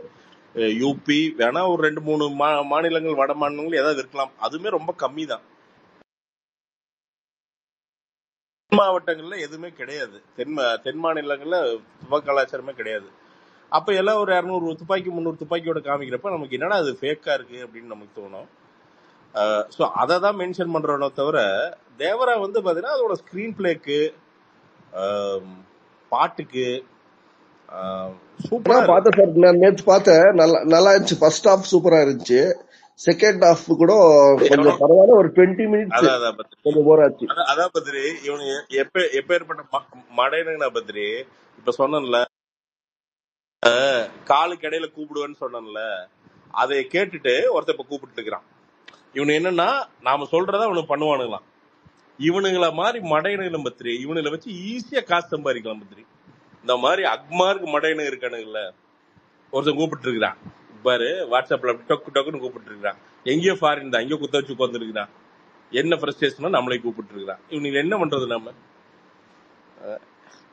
யூபி வேணா ஒரு ரெண்டு மூணு மா- மாநிலங்கள் வட மாநிலங்கள் ஏதாவது இருக்கலாம். அதுவுமே ரொம்ப கம்மி தான் மாவட்டங்கள்ல எதுவுமே கிடையாது. தென் மா- தென் மாநிலங்கள்ல துப்பாக்கி கலாச்சாரமே கிடையாது. அப்ப எல்லாம் ஒரு இரநூறு துப்பாக்கி முந்நூறு துப்பாக்கியோட காமிக்கிறப்ப நமக்கு என்னடா அது ஃபேக்கா இருக்கு அப்படின்னு நமக்கு தோணும். ஸோ அதை தான் மென்ஷன் பண்றோனோ தவிர தேவரா வந்து பாத்தீங்கன்னா அதோட ஸ்கிரீன் பிளேக்கு பாட்டுக்கு சூப்பரா பார்த்தேன் சார் நான் நேற்று பார்த்தேன் நல்லா நல்லா இருந்துச்சு. ஃபர்ஸ்ட் ஹாஃப் சூப்பரா இருந்துச்சு. செகண்ட் ஹாஃப் கூட கொஞ்சம் பரவாயில்ல ஒரு டுவெண்ட்டி மினிட்ஸ் கொஞ்சம் போர் ஆச்சு. அதான் அதான் பத்ரி. இவனுங்க எப்ப எப்பேற்பட்ட மடையனுங்கண்ணா பத்ரி இப்ப சொன்னேன்ல காலுக்கு இடையில கூப்பிடுவேன்னு சொன்னேன்ல அதை கேட்டுட்டு ஒருத்தன் இப்ப கூப்பிட்டு இருக்கிறான் இவனு என்னன்னா நாம சொல்றத அவனுக்கு பண்ணுவானுங்களாம். இவனுங்கள மாதிரி மடையனுங்களும் பத்திரி இவனுங்களை வச்சு ஈஸியா காசு சம்பாதிக்கலாம் பத்திரி இந்த மாதிரி அக்மார்க்கு மடையனுங்க இருக்கானுங்கல்ல ஒருத்தன் கூப்பிட்டு இருக்கிறான் பாரு வாட்ஸ்அப்ல டொக்கு டொக்குன்னு கூப்பிட்டு இருக்கிறான் எங்கேயோ ஃபாரின் தான் எங்கேயோ குத்த வச்சு உட்காந்துருக்கிறான் என்ன ஃப்ரஸ்ட்ரேஷனோ நம்மளே கூப்பிட்டு இருக்கிறான் இவனுங்க என்ன பண்றது நம்ம?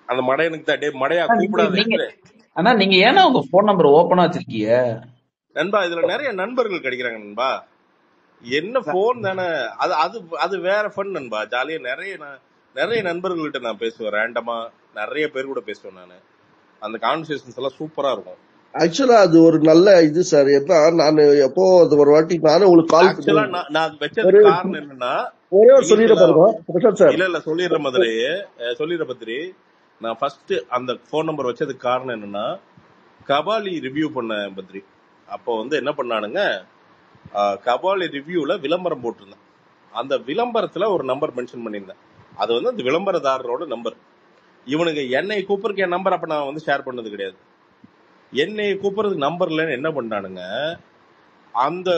அந்த மடையனுக்கு தான் டே மடையா கூப்பிடாத. ஆனா நீங்க ஏன்னா உங்க போன் நம்பர் ஓபனா வச்சிருக்கீங்க? நண்பா இதுல நிறைய நண்பர்கள் கிடைக்கிறாங்க நண்பா. என்ன போன் தானே அது அது அது வேற ஃபன் நண்பா. ஜாலியா நிறைய நிறைய நண்பர்கள்ட்ட நான் பேசுவேன் ரேண்டமா நிறைய பேர் கூட பேசுவேன் நான். அந்த கான்வர்சேஷன்ஸ் எல்லாம் சூப்பரா இருக்கும். ஆக்சுவலா அது ஒரு நல்ல இது சார் எப்ப நான் எப்போ அது ஒரு வாட்டி நானே உங்களுக்கு கால் ஆக்சுவலா நான் ஒரு காரணம் என்னன்னா ஒரே ஒரு சொல்லிட இனிஷியலா பாருங்க. பிரசாத் சார் இல்ல இல்ல சொல்லிடுற மாதிரி. சொல்லிடுற பத்திரி நான் ஃபர்ஸ்ட் அந்த ஃபோன் நம்பர் வச்சதுக்கு காரணம் என்னன்னா கபாலி ரிவ்யூ பண்ண பத்ரி. அப்போ வந்து என்ன பண்ணானுங்க? கபாலி ரிவ்யூல விளம்பரம் போட்டிருந்தேன். அந்த விளம்பரத்துல ஒரு நம்பர் மென்ஷன் பண்ணியிருந்தேன். அது வந்து அந்த விளம்பரதாரரோட நம்பர் இவனுங்க என்னை கூப்பிடுறதுக்கு என் நம்பர் அப்ப நான் வந்து ஷேர் பண்ணது கிடையாது. என்னை கூப்பிடுறதுக்கு நம்பர் இல்லைன்னு என்ன பண்ணானுங்க? அந்த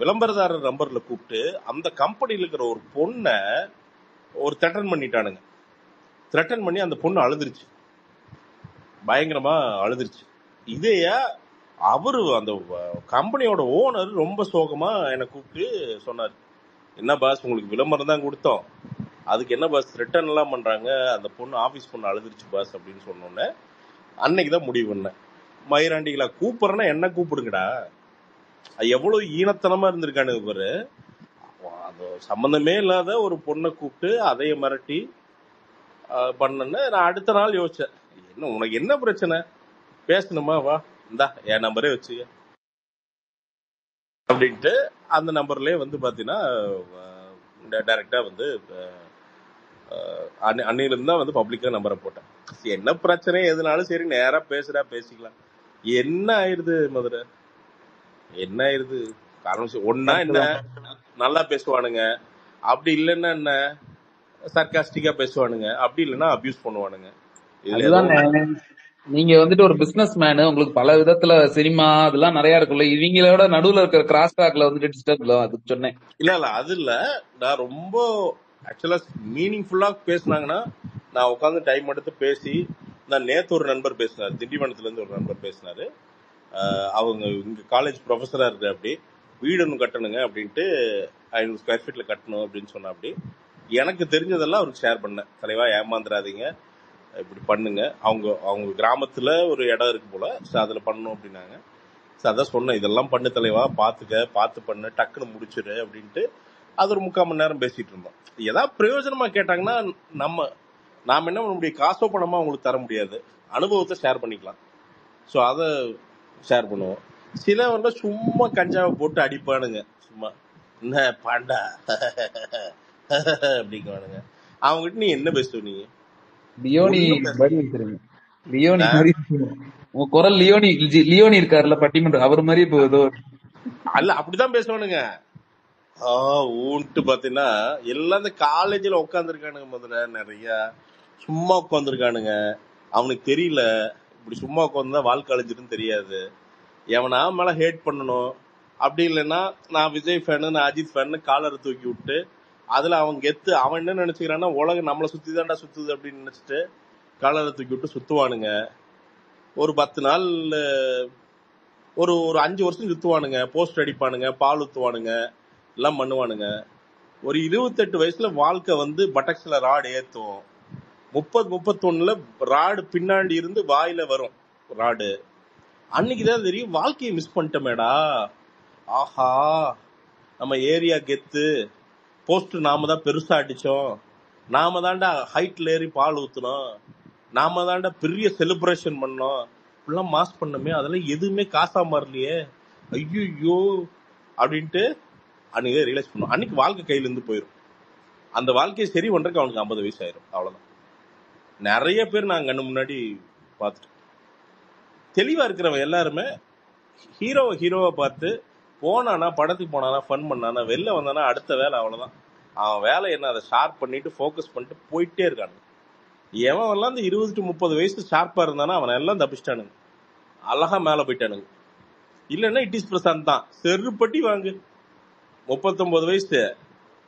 விளம்பரதாரர் நம்பர்ல கூப்பிட்டு அந்த கம்பெனியில் இருக்கிற ஒரு பொண்ணை ஒரு தட்டன் பண்ணிட்டானுங்க. த்ரெட்டன் பண்ணி அந்த பொண்ணு அழுதுருச்சு. பயங்கரமா அழுதுருச்சு. இதையா அவரு அந்த கம்பெனியோட ஓனர் ரொம்ப சோகமா என்னை கூப்பிட்டு சொன்னார். என்ன பாஸ் உங்களுக்கு விளம்பரம் தான் கொடுத்தோம். அதுக்கு என்ன பாஸ் ரிட்டர்ன் எல்லாம் பண்றாங்க. அந்த பொண்ணு ஆபீஸ் பொண்ணு அழுதுருச்சு பாஸ் அப்படின்னு சொன்னோன்னே அன்னைக்கு தான் முடிவு பண்ணேன். மயிராண்டிகளா கூப்பிடுறேன்னா என்ன கூப்பிடுங்கடா? அது எவ்வளவு ஈனத்தனமா இருந்திருக்கானுங்க பாரு. அது சம்பந்தமே இல்லாத ஒரு பொண்ணை கூப்பிட்டு அதைய மிரட்டி பண்ணேன்னு நான் அடுத்த நாள் யோசிச்சேன். என்ன உனக்கு என்ன பிரச்சனை? பேசணுமா? வா இந்தா என் நம்பரே வச்சுக்க. அப்படின்ட்டு அந்த நம்பர்லயே வந்து பாத்தீங்கன்னா டைரக்டா வந்து ஆஹ் அன்னை- அன்னையில இருந்து தான் வந்து பப்ளிக்கா நம்பரை போட்டேன். என்ன பிரச்சனை எதுனாலும் சரி நேரா பேசுடா பேசிக்கலாம். என்ன ஆயிருது மதுரை? என்ன ஆயிருது? காரணம் ஒண்ணா என்ன? நல்லா பேசுவானுங்க. அப்படி இல்லைன்னா என்ன? சர்க்காஸ்டிக்கா பேசுவானுங்க. அப்படி இல்லைன்னா அபியூஸ் பண்ணுவானுங்க. நீங்க வந்துட்டு ஒரு பிசினஸ் மேனு உங்களுக்கு பல விதத்துல சினிமா அதெல்லாம் நிறைய இருக்குல்ல இவங்களோட நடுவுல இருக்கிற கிராஸ் டாக்ல வந்துட்டு டிஸ்டர்ப் அதுக்கு சொன்னேன். இல்ல இல்ல. அது இல்ல. நான் ரொம்ப ஆக்சுவலா மீனிங்ஃபுல்லா பேசுனாங்கன்னா நான் உட்காந்து டைம் எடுத்து பேசி நான் நேத்து ஒரு நண்பர் பேசினாரு. திண்டிவனத்துல இருந்து ஒரு நண்பர் பேசினாரு. அவங்க இங்க காலேஜ் ப்ரொஃபஸரா இருக்கு அப்படி. வீடு ஒன்று கட்டணுங்க அப்படின்ட்டு ஐநூறு ஸ்கொயர் ஃபீட்ல கட்டணும் அப்படின்னு சொன்னா அப்படி. எனக்கு தெரிஞ்சதெல்லாம் அவருக்கு ஷேர் பண்ணேன் தலைவா ஏமாந்துடாதீங்க இப்படி பண்ணுங்க. அவங்க அவங்க கிராமத்துல ஒரு இடம் இருக்கு போல. ஸோ அதுல பண்ணணும் அப்படின்னாங்க. ஸோ அதான் சொன்னேன். இதெல்லாம் பண்ணு தலைவா. பாத்துக்க. பார்த்து பண்ணு. டக்குன்னு முடிச்சிரு அப்படின்ட்டு அது ஒரு முக்கால் மணி நேரம் பேசிட்டு இருந்தோம். ஏதாவது பிரயோஜனமா கேட்டாங்கன்னா நம்ம நாம என்ன பண்ண முடியும்? காசோ பணமா அவங்களுக்கு தர முடியாது. அனுபவத்தை ஷேர் பண்ணிக்கலாம். ஸோ அதை ஷேர் பண்ணுவோம். சிலவங்க சும்மா கஞ்சாவை போட்டு அடிப்பானுங்க. சும்மா என்ன பாண்டா? அப்படிங்குவானுங்க அவங்ககிட்ட நீ என்ன பேசுவ நீ? லியோனி மாதிரி வச்சிருங்க லியோனி ஆ? மாதிரி வச்சிருங்க. உங்க குரல் லியோனி லியோனி இருக்காருல்ல பட்டிமன்றம் அவர் மாதிரி இப்போ ஏதோ அல்ல அப்படிதான் பேசுவானுங்க. ஆ ஊன்ட்டு பாத்தீங்கன்னா எல்லாம் இந்த காலேஜ்ல உட்காந்துருக்கானுங்க முதல்ல நிறைய. சும்மா உட்காந்துருக்கானுங்க அவனுக்கு தெரியல. இப்படி சும்மா உட்காந்துதான் வாழ்க்கை அழிஞ்சிருன்னு தெரியாது. எவனா மேல ஹேட் பண்ணணும். அப்படி இல்லைன்னா நான் விஜய் ஃபேனு நான் அஜித் ஃபேனு காலரை தூக்கி விட்டு அதுல அவன் கெத்து அவன் என்ன நினைச்சுக்கிறான்னா உலகம் நம்மளை சுத்தி தான்டா சுத்துது அப்படின்னு நினைச்சிட்டு காலரை தூக்கி விட்டு சுத்துவானுங்க. ஒரு பத்து நாள் ஒரு ஒரு அஞ்சு வருஷம் சுத்துவானுங்க. போஸ்ட் அடிப்பானுங்க பால் ஊத்துவானுங்க எல்லாம் பண்ணுவானுங்க. ஒரு இருபத்தெட்டு வயசுல வாழ்க்கை வந்து பட்டக்ஸ்ல ராடு ஏத்துவோம். முப்பது முப்பத்தொன்னுல ராடு பின்னாடி இருந்து வாயில வரும் ராடு அன்னைக்குதான் தெரியும் வாழ்க்கையை மிஸ் பண்ணிட்டோமேடா. ஆஹா நம்ம ஏரியா கெத்து. போஸ்ட் நாம தான் பெருசா அடிச்சோம். நாம தான்டா ஹைட்ல ஏறி பால் ஊத்துனோம். நாம தான்டா பெரிய செலிப்ரேஷன் பண்ணோம். இப்படிலாம் மாஸ் பண்ணோமே அதெல்லாம் எதுவுமே காசா மாறலையே. ஐயோ அப்படின்ட்டு அன்னைக்கு ரியலைஸ் பண்ணுவோம் அன்னைக்கு வாழ்க்கை கையில இருந்து போயிடும் அந்த வாழ்க்கையை சரி பண்றதுக்கு அவனுக்கு ஐம்பது வயசு ஆயிரும். அவ்வளவுதான். நிறைய பேர் நான் கண்ணு முன்னாடி பார்த்துட்டேன். தெளிவா இருக்கிறவன் எல்லாருமே ஹீரோவை ஹீரோவை பார்த்து போனானா படத்துக்கு போனானா ஃபன் பண்ணானா வெளில வந்தானா அடுத்த வேலை அவ்வளவுதான். அவன் வேலை என்ன அதை ஷார்ப் பண்ணிட்டு ஃபோக்கஸ் பண்ணிட்டு போயிட்டே இருக்கானு. எவன் எல்லாம் இந்த இருபது டு முப்பது வயசு ஷார்ப்பா இருந்தானா அவன் எல்லாம் தப்பிச்சிட்டானுங்க. அழகா மேல போயிட்டானுங்க. இல்லன்னா இட் இஸ் பிரசாந்த் தான். செருப்பட்டி வாங்கு. முப்பத்தொன்பது வயசு.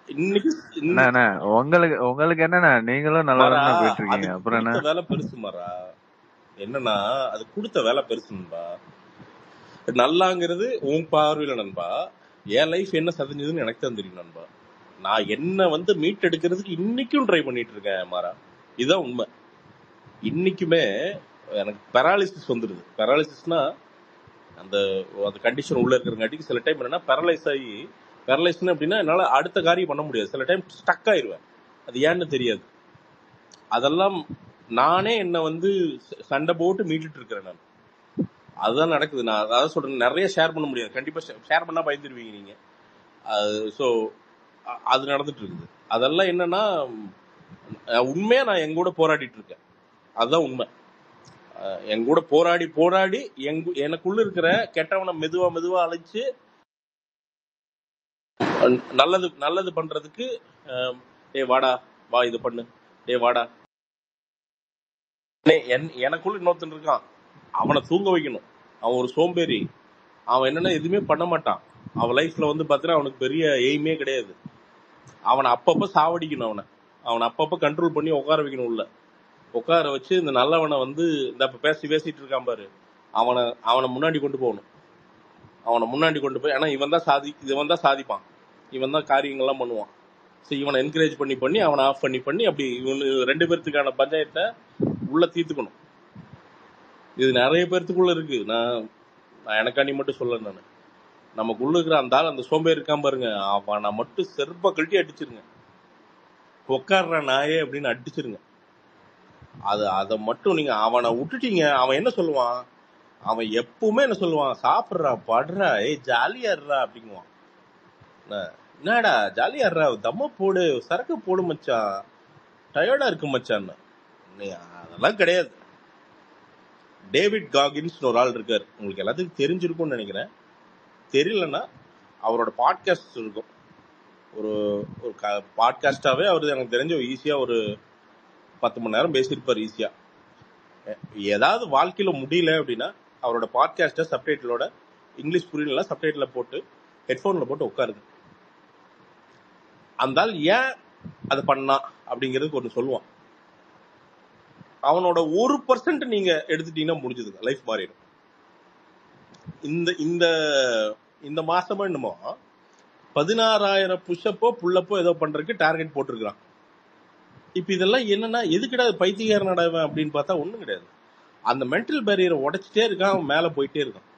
இன்னைக்கு உங்களுக்கு உங்களுக்கு என்னண்ணா நீங்களும் நல்லா மாறா தானே போயிட்டு அது இருக்கீங்க அப்புறம் என்ன? கொடுத்த வேலை பெருசு மாறா. என்னன்னா அது கொடுத்த வேலை பெருசு நண்பா நல்லாங்கிறது உன் பார்வையில நண்பா. என் லைஃப் என்ன சதஞ்சதுன்னு எனக்கு தான் தெரியும் நண்பா. நான் என்ன வந்து மீட் எடுக்கிறதுக்கு இன்னைக்கும் ட்ரை பண்ணிட்டு இருக்கேன் மாறா. இதுதான் உண்மை. இன்னைக்குமே எனக்கு பெராலிசிஸ் வந்துடுது பெராலிசிஸ்னா அந்த அந்த கண்டிஷன் உள்ள இருக்கிறங்காட்டிக்கு சில டைம் என்னன்னா பெரலைஸ் ஆகி பெரலைஸ்னு அப்படின்னா என்னால் அடுத்த காரியம் பண்ண முடியாது. சில டைம் ஸ்டக் ஆயிடுவேன் அது ஏன்னு தெரியாது. அதெல்லாம் நானே என்னை வந்து ச- சண்டை போட்டு மீட்டுட்டு இருக்கிறேன் நான். அதுதான் நடக்குது. நான் அதான் சொல்றேன் நிறைய ஷேர் பண்ண முடியாது. கண்டிப்பா ஷேர் பண்ணா பயந்துருவீங்க நீங்க. ஸோ அது நடந்துட்டு இருக்குது. அதெல்லாம் என்னன்னா உண்மையா நான் எங்க கூட போராடிட்டு இருக்கேன். அதுதான் உண்மை. என் கூட போராடி போராடி எங்க எனக்குள்ள இருக்கிற கெட்டவனை மெதுவா மெதுவா அழைச்சு நல்லது நல்லது பண்றதுக்கு அஹ் வாடா வா இது பண்ணு. டே வாடா. என்- எனக்குள்ள இன்னொருத்தன் இருக்கான். அவனை தூங்க வைக்கணும். அவன் ஒரு சோம்பேறி. அவன் என்னன்னா எதுவுமே பண்ண மாட்டான். அவன் லைஃப்ல வந்து பாத்தீங்கன்னா அவனுக்கு பெரிய எய்மே கிடையாது. அவனை அப்பப்ப சாவடிக்கணும் அவனை. அவனை அப்பப்ப கண்ட்ரோல் பண்ணி உட்கார வைக்கணும் உள்ள. உட்கார வச்சு இந்த நல்லவனை வந்து இந்த இப்ப பேசி பேசிட்டு இருக்கான் பாரு. அவனை அவனை முன்னாடி கொண்டு போகணும். அவனை முன்னாடி கொண்டு போய் ஏன்னா இவன் தான் சாதி இவன் தான் சாதிப்பான். இவன் தான் காரியங்கள்லாம் பண்ணுவான். ஸோ இவனை என்கரேஜ் பண்ணி பண்ணி அவனை ஆஃப் பண்ணி பண்ணி அப்படி இவனு ரெண்டு பேர்த்துக்கான பஞ்சாயத்தை உள்ள தீர்த்துக்கணும். இது நிறைய பேர்த்துக்குள்ள இருக்கு. நான் நான் எனக்காண்டி மட்டும் சொல்ல நான். நமக்குள்ள இருக்கிற அந்த ஆள் அந்த சோம்பேறி இருக்கான் பாருங்க. அவனை மட்டும் செருப்ப கழட்டி அடிச்சிருங்க. உக்காடுற நாயே அப்படின்னு அடிச்சிருங்க. அது அதை மட்டும் நீங்க அவனை விட்டுட்டீங்க. அவன் என்ன சொல்லுவான்? அவன் எப்பவுமே என்ன சொல்லுவான்? சாப்பிட்றா படுறா ஏய் ஜாலியா இருறா அப்படிங்குவான். என்னடா ஜாலியா இருடா தம்ம போடு சரக்கு போடு மச்சான். டயர்டா இருக்கு மச்சான் அதெல்லாம் கிடையாது. டேவிட் காகின்ஸ்னு ஒரு ஆள் இருக்கார். உங்களுக்கு எல்லாத்துக்கும் தெரிஞ்சிருக்கும்னு நினைக்கிறேன். தெரியலன்னா அவரோட பாட்காஸ்ட் இருக்கும். ஒரு ஒரு பாட்காஸ்டாவே அவர் எனக்கு தெரிஞ்ச ஈஸியா ஒரு பத்து மணி நேரம் பேசியிருப்பார் ஈஸியா ஏதாவது வாழ்க்கையில முடியல அப்படின்னா அவரோட பாட்காஸ்ட சப்டைட்டிலோட இங்கிலீஷ் புரியல சப்டைட்டில போட்டு ஹெட்ஃபோன்ல போட்டு உட்காருது அந்த ஏன் அதை பண்ணா அப்படிங்கிறதுக்கு ஒன்று சொல்லுவான். அவனோட ஒரு பர்சன்ட் நீங்க எடுத்துட்டீங்கன்னா முடிஞ்சதுங்க லைஃப் மாறிடும். இந்த இந்த இந்த மாசமா என்னமோ பதினாறாயிரம் புஷ்அப்போ புல்லப்போ ஏதோ பண்றதுக்கு டார்கெட் போட்டிருக்கிறான் இப்ப இதெல்லாம் என்னன்னா எது கிடையாது பைத்தியக்கார நடவன் அப்படின்னு பார்த்தா ஒண்ணும் கிடையாது. அந்த மென்டல் பேரியரை உடைச்சிட்டே இருக்கான் அவன் மேல போயிட்டே இருக்கான்.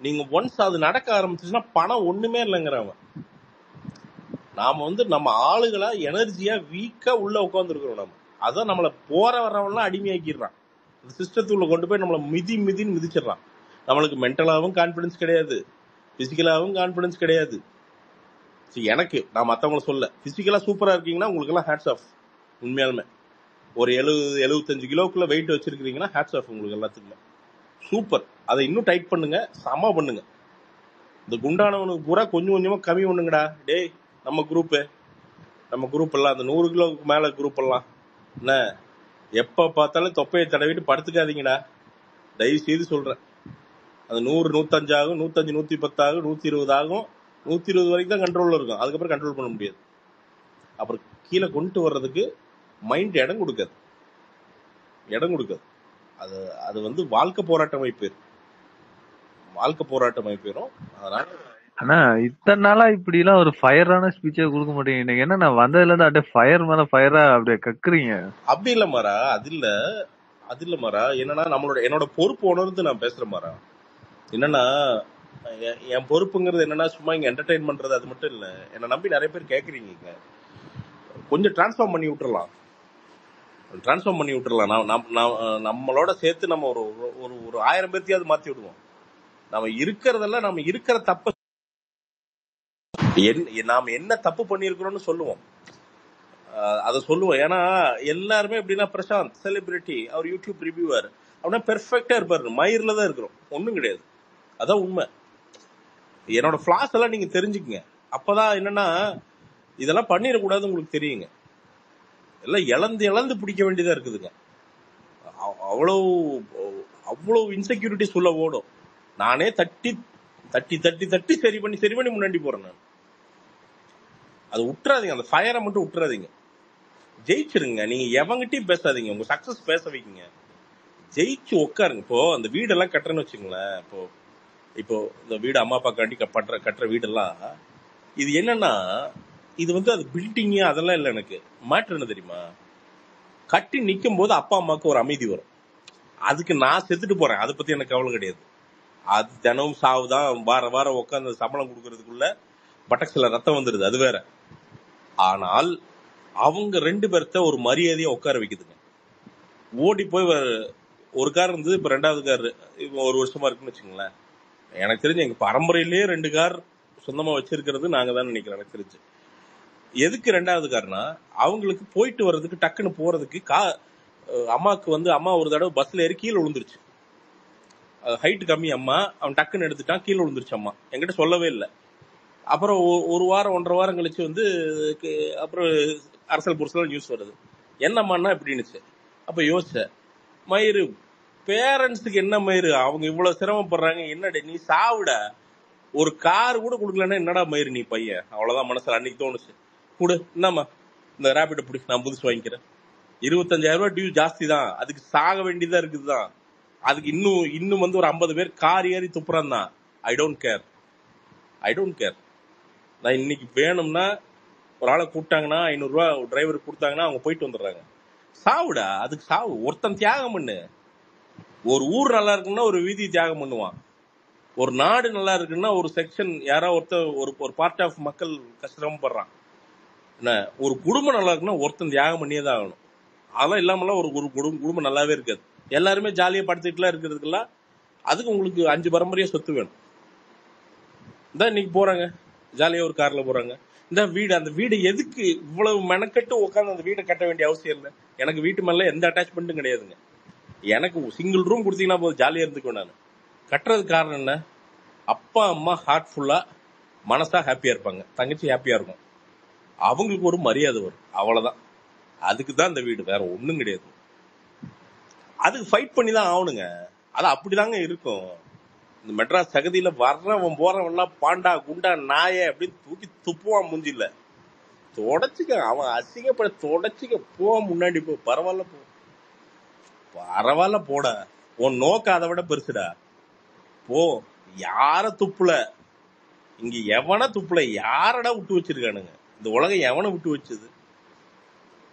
நீங்க ஒன்ஸ் அது நடக்க ஆரம்பிச்சுன்னா பணம் ஒண்ணுமே இல்லைங்கிறவன் நாம வந்து நம்ம ஆளுகளா எனர்ஜியா வீக்கா உள்ள உட்காந்துருக்கிறோம் நம்ம. அதான் நம்மளை போற வர்றவன்லாம் அடிமையாக்கிடுறான். இந்த சிஸ்டத்துக்குள்ள கொண்டு போய் நம்மளை மிதி மிதின்னு மிதிச்சிடுறான். நம்மளுக்கு மென்டலாவும் கான்பிடன்ஸ் கிடையாது. பிசிக்கலாவும் கான்பிடன்ஸ் கிடையாது. எனக்கு நான் மற்றவங்கள சொல்ல பிசிக்கலா சூப்பரா இருக்கீங்கன்னா உங்களுக்கு எல்லாம் ஹேட்ஸ் ஆஃப் உண்மையாலுமே. ஒரு எழுபது எழுபத்தஞ்சு கிலோக்குள்ள வெயிட் வச்சிருக்கீங்கன்னா ஹேட்ஸ் ஆஃப் உங்களுக்கு எல்லாத்துக்குமே. சூப்பர் அதை இன்னும் டைட் பண்ணுங்க சம பண்ணுங்க. இந்த குண்டானவனுக்கு பூரா கொஞ்சம் கொஞ்சமா கம்மி பண்ணுங்கடா. டேய் நம்ம குரூப்பு நம்ம குரூப் எல்லாம் அந்த நூறு கிலோவுக்கு மேல குரூப் எல்லாம். என்ன? எப்ப பார்த்தாலும் தொப்பையை தடவிட்டு படுத்துக்காதீங்கடா. தயவு செய்து சொல்றேன். அது நூறு நூத்தஞ்சாகும் நூத்தஞ்சு நூத்தி பத்தாகும் நூத்தி இருபது ஆகும் நூத்தி இருபது வரைக்கும் தான் கண்ட்ரோல்ல இருக்கும். அதுக்கப்புறம் கண்ட்ரோல் பண்ண முடியாது. அப்புறம் கீழே கொண்டு வர்றதுக்கு மைண்ட் இடம் கொடுக்காது. இடம் கொடுக்காது. அது அது வந்து வாழ்க்கை போராட்டம் போயிரும் வாழ்க்கை போராட்டம் போயிரும் அதனால ஆனா இத்தனை நாளா இப்படி எல்லாம் ஒரு ஃபயரான ஸ்பீச்சே கொடுக்க மாட்டேங்க. என்ன நான் வந்ததுல இருந்து அப்படியே ஃபயர் மேல ஃபயரா அப்படியே கக்குறீங்க. அப்படி இல்ல மாறா அது இல்ல. அது இல்ல மாறா. என்னன்னா நம்மளோட என்னோட பொறுப்பு உணர்ந்து நான் பேசுறேன் மாறா. என்னன்னா என் பொறுப்புங்கிறது என்னன்னா சும்மா இங்க என்டர்டைன் பண்றது அது மட்டும் இல்ல. என்ன நம்பி நிறைய பேர் கேக்குறீங்க கொஞ்சம் டிரான்ஸ்ஃபார்ம் பண்ணி விட்டுறலாம். டிரான்ஸ்ஃபார்ம் பண்ணி விட்டுறலாம். நான் நான் நம்மளோட சேர்த்து நம்ம ஒரு ஒரு ஒரு ஆயிரம் பேர்த்தையாவது மாத்தி விடுவோம். நம்ம இருக்கிறதெல்லாம் நம்ம இருக்கிற தப்ப நாம என்ன தப்பு பண்ணியிருக்கிறோம்னு சொல்லுவோம். அதை சொல்லுவோம். ஏன்னா எல்லாருமே எப்படின்னா பிரசாந்த் செலிபிரிட்டி அவர் யூடியூப் ரிவ்யூவர் அப்படின்னா பெர்ஃபெக்டா இருப்பாரு. மயிர்ல தான் இருக்கிறோம். ஒன்றும் கிடையாது. அதான் உண்மை. என்னோட ஃபிளாஸ் எல்லாம் நீங்க தெரிஞ்சுக்கங்க. அப்பதான் என்னன்னா இதெல்லாம் பண்ணிடக்கூடாது உங்களுக்கு தெரியுங்க. எல்லாம் இழந்து இழந்து பிடிக்க வேண்டியதா இருக்குதுங்க. அவ்வளோ அவ்வளவு அவ்வளவு இன்செக்யூரிட்டிஸ் உள்ள ஓடும். நானே தட்டி தட்டி தட்டி தட்டி சரி பண்ணி சரி பண்ணி முன்னாடி போறேன் நான். அது விட்டுறாதீங்க அந்த ஃபயரை மட்டும் விட்டுறாதீங்க ஜெயிச்சிருங்க நீங்க எவங்கிட்டயும் பேசாதீங்க உங்க சக்சஸ் பேச வைக்கீங்க ஜெயிச்சு உட்காருங்க இப்போ அந்த வீடெல்லாம் கட்டுறேன்னு வச்சுங்களேன் இப்போ இப்போ இந்த வீடு அம்மா அப்பாக்காண்டி க- பண்ற கட்டுற வீடெல்லாம் இது என்னன்னா இது வந்து அது பில்டிங் அதெல்லாம் இல்லை எனக்கு. மேட்ரு என்ன தெரியுமா? கட்டி நிற்கும் போது அப்பா அம்மாவுக்கு ஒரு அமைதி வரும். அதுக்கு நான் செத்துட்டு போறேன். அதை பத்தி எனக்கு கவலை கிடையாது. அது தினமும் சாவுதான். வார வாரம் உட்காந்து சம்பளம் கொடுக்கறதுக்குள்ள பட்டக்ஸில் ரத்தம் வந்துருது. அது வேற. ஆனால் அவங்க ரெண்டு பேர்த்த ஒரு மரியாதையை உட்கார வைக்குதுங்க. ஓடி போய் ஒரு- ஒரு கார் இருந்தது இப்ப ரெண்டாவது கார் இப்போ ஒரு வருஷமா இருக்குன்னு வச்சுங்களேன் எனக்கு தெரிஞ்சு எங்க பரம்பரையிலேயே ரெண்டு கார் சொந்தமா வச்சிருக்கிறது நாங்க தான் நினைக்கிறேன் எனக்கு தெரிஞ்சு. எதுக்கு ரெண்டாவது கார்னா அவங்களுக்கு போயிட்டு வர்றதுக்கு டக்குன்னு போறதுக்கு கா அம்மாவுக்கு வந்து அம்மா ஒரு தடவை பஸ்ல ஏறி கீழே விழுந்துருச்சு. ஹைட் கம்மி அம்மா அவன் டக்குன்னு எடுத்துட்டான் கீழே விழுந்துருச்சு அம்மா. என்கிட்ட சொல்லவே இல்லை. அப்புறம் ஒ- ஒரு வாரம் ஒன்றரை வாரம் கழிச்சு வந்து அப்புறம் அரசல் புரசல் நியூஸ் வருது. என்னம்மாண்ணா இப்படின்னுச்சு. அப்ப யோசிச்சேன் மயிறு பேரண்ட்ஸுக்கு என்ன மயிறு? அவங்க இவ்வளவு சிரமப்படுறாங்க. என்னடா நீ சாவிட. ஒரு கார் கூட கொடுக்கலன்னா என்னடா மயிறு நீ பையன்? அவ்வளவுதான் மனசுல அன்னைக்கு தோணுச்சு. கொடு என்னம்மா இந்த ரேபிட பிடி நான் புதுசு வாங்கிக்கிறேன். இருபத்தஞ்சாயிரம் ரூபாய் டியூ ஜாஸ்தி தான் அதுக்கு சாக வேண்டியதா இருக்குதுதான். அதுக்கு இன்னும் இன்னும் வந்து ஒரு ஐம்பது பேர் கார் ஏறி துப்புறான் தான் I don't care I don't care நான் இன்னைக்கு வேணும்னா ஒரு ஆளை கூப்பிட்டாங்கன்னா ஐநூறுரூவா ஒரு டிரைவருக்கு கொடுத்தாங்கன்னா அவங்க போயிட்டு வந்துடுறாங்க. சாவுடா அதுக்கு சாவு. ஒருத்தன் தியாகம் பண்ணு. ஒரு ஊர் நல்லா இருக்குன்னா ஒரு வீதி தியாகம் பண்ணுவான். ஒரு நாடு நல்லா இருக்குன்னா ஒரு செக்ஷன் யாரோ ஒருத்தன் ஒரு ஒரு பார்ட் ஆஃப் மக்கள் கஷ்டப்படுறான். என்ன? ஒரு குடும்பம் நல்லா இருக்குன்னா ஒருத்தன் தியாகம் பண்ணியே தான் ஆகணும். அதெல்லாம் இல்லாமலாம் ஒரு ஒரு குடும்பம் குடும்பம் நல்லாவே இருக்காது. எல்லாருமே ஜாலியா படுத்துட்டுலாம் இருக்கிறதுக்கெல்லாம் அதுக்கு உங்களுக்கு அஞ்சு பரம்பரையா சொத்து வேணும். தான் இன்னைக்கு போறாங்க. ஜாலியா ஒரு கார்ல போறாங்க. இந்த வீடு அந்த வீடு எதுக்கு இவ்வளவு மெனக்கட்டு உட்காந்து அந்த வீட்டை கட்ட வேண்டிய அவசியம் இல்லை. எனக்கு வீட்டு மேல எந்த அட்டாச்மெண்ட்டும் கிடையாதுங்க. எனக்கு சிங்கிள் ரூம் கொடுத்தீங்கன்னா போதும் ஜாலியா இருந்துக்குவேன் நான். கட்டுறதுக்கு காரணம் என்ன? அப்பா அம்மா ஹார்ட்ஃபுல்லாக மனசா ஹாப்பியா இருப்பாங்க. தங்கச்சி ஹாப்பியா இருக்கும். அவங்களுக்கு ஒரு மரியாதை வரும். அவ்வளவுதான். அதுக்கு தான் இந்த வீடு. வேற ஒன்றும் கிடையாது. அதுக்கு ஃபைட் பண்ணி தான் ஆகணுங்க. அது அப்படிதாங்க இருக்கும். இந்த மெட்ராஸ் தகுதியில வர்றவன் போறவன் எல்லாம் பாண்டா குண்டா நாய அப்படின்னு தூக்கி துப்புவான் மூஞ்சில. தொடச்சிக்க அவன் அசிங்கப்பட தொடச்சிக்க போ முன்னாடி போ பரவாயில்ல போ. பரவாயில்ல போடா. உன் நோக்கம் அதை விட பெருசுடா. போ. யார துப்புல? இங்க எவன துப்புல? யாரடா விட்டு வச்சிருக்கானுங்க? இந்த உலகம் எவனை விட்டு வச்சது?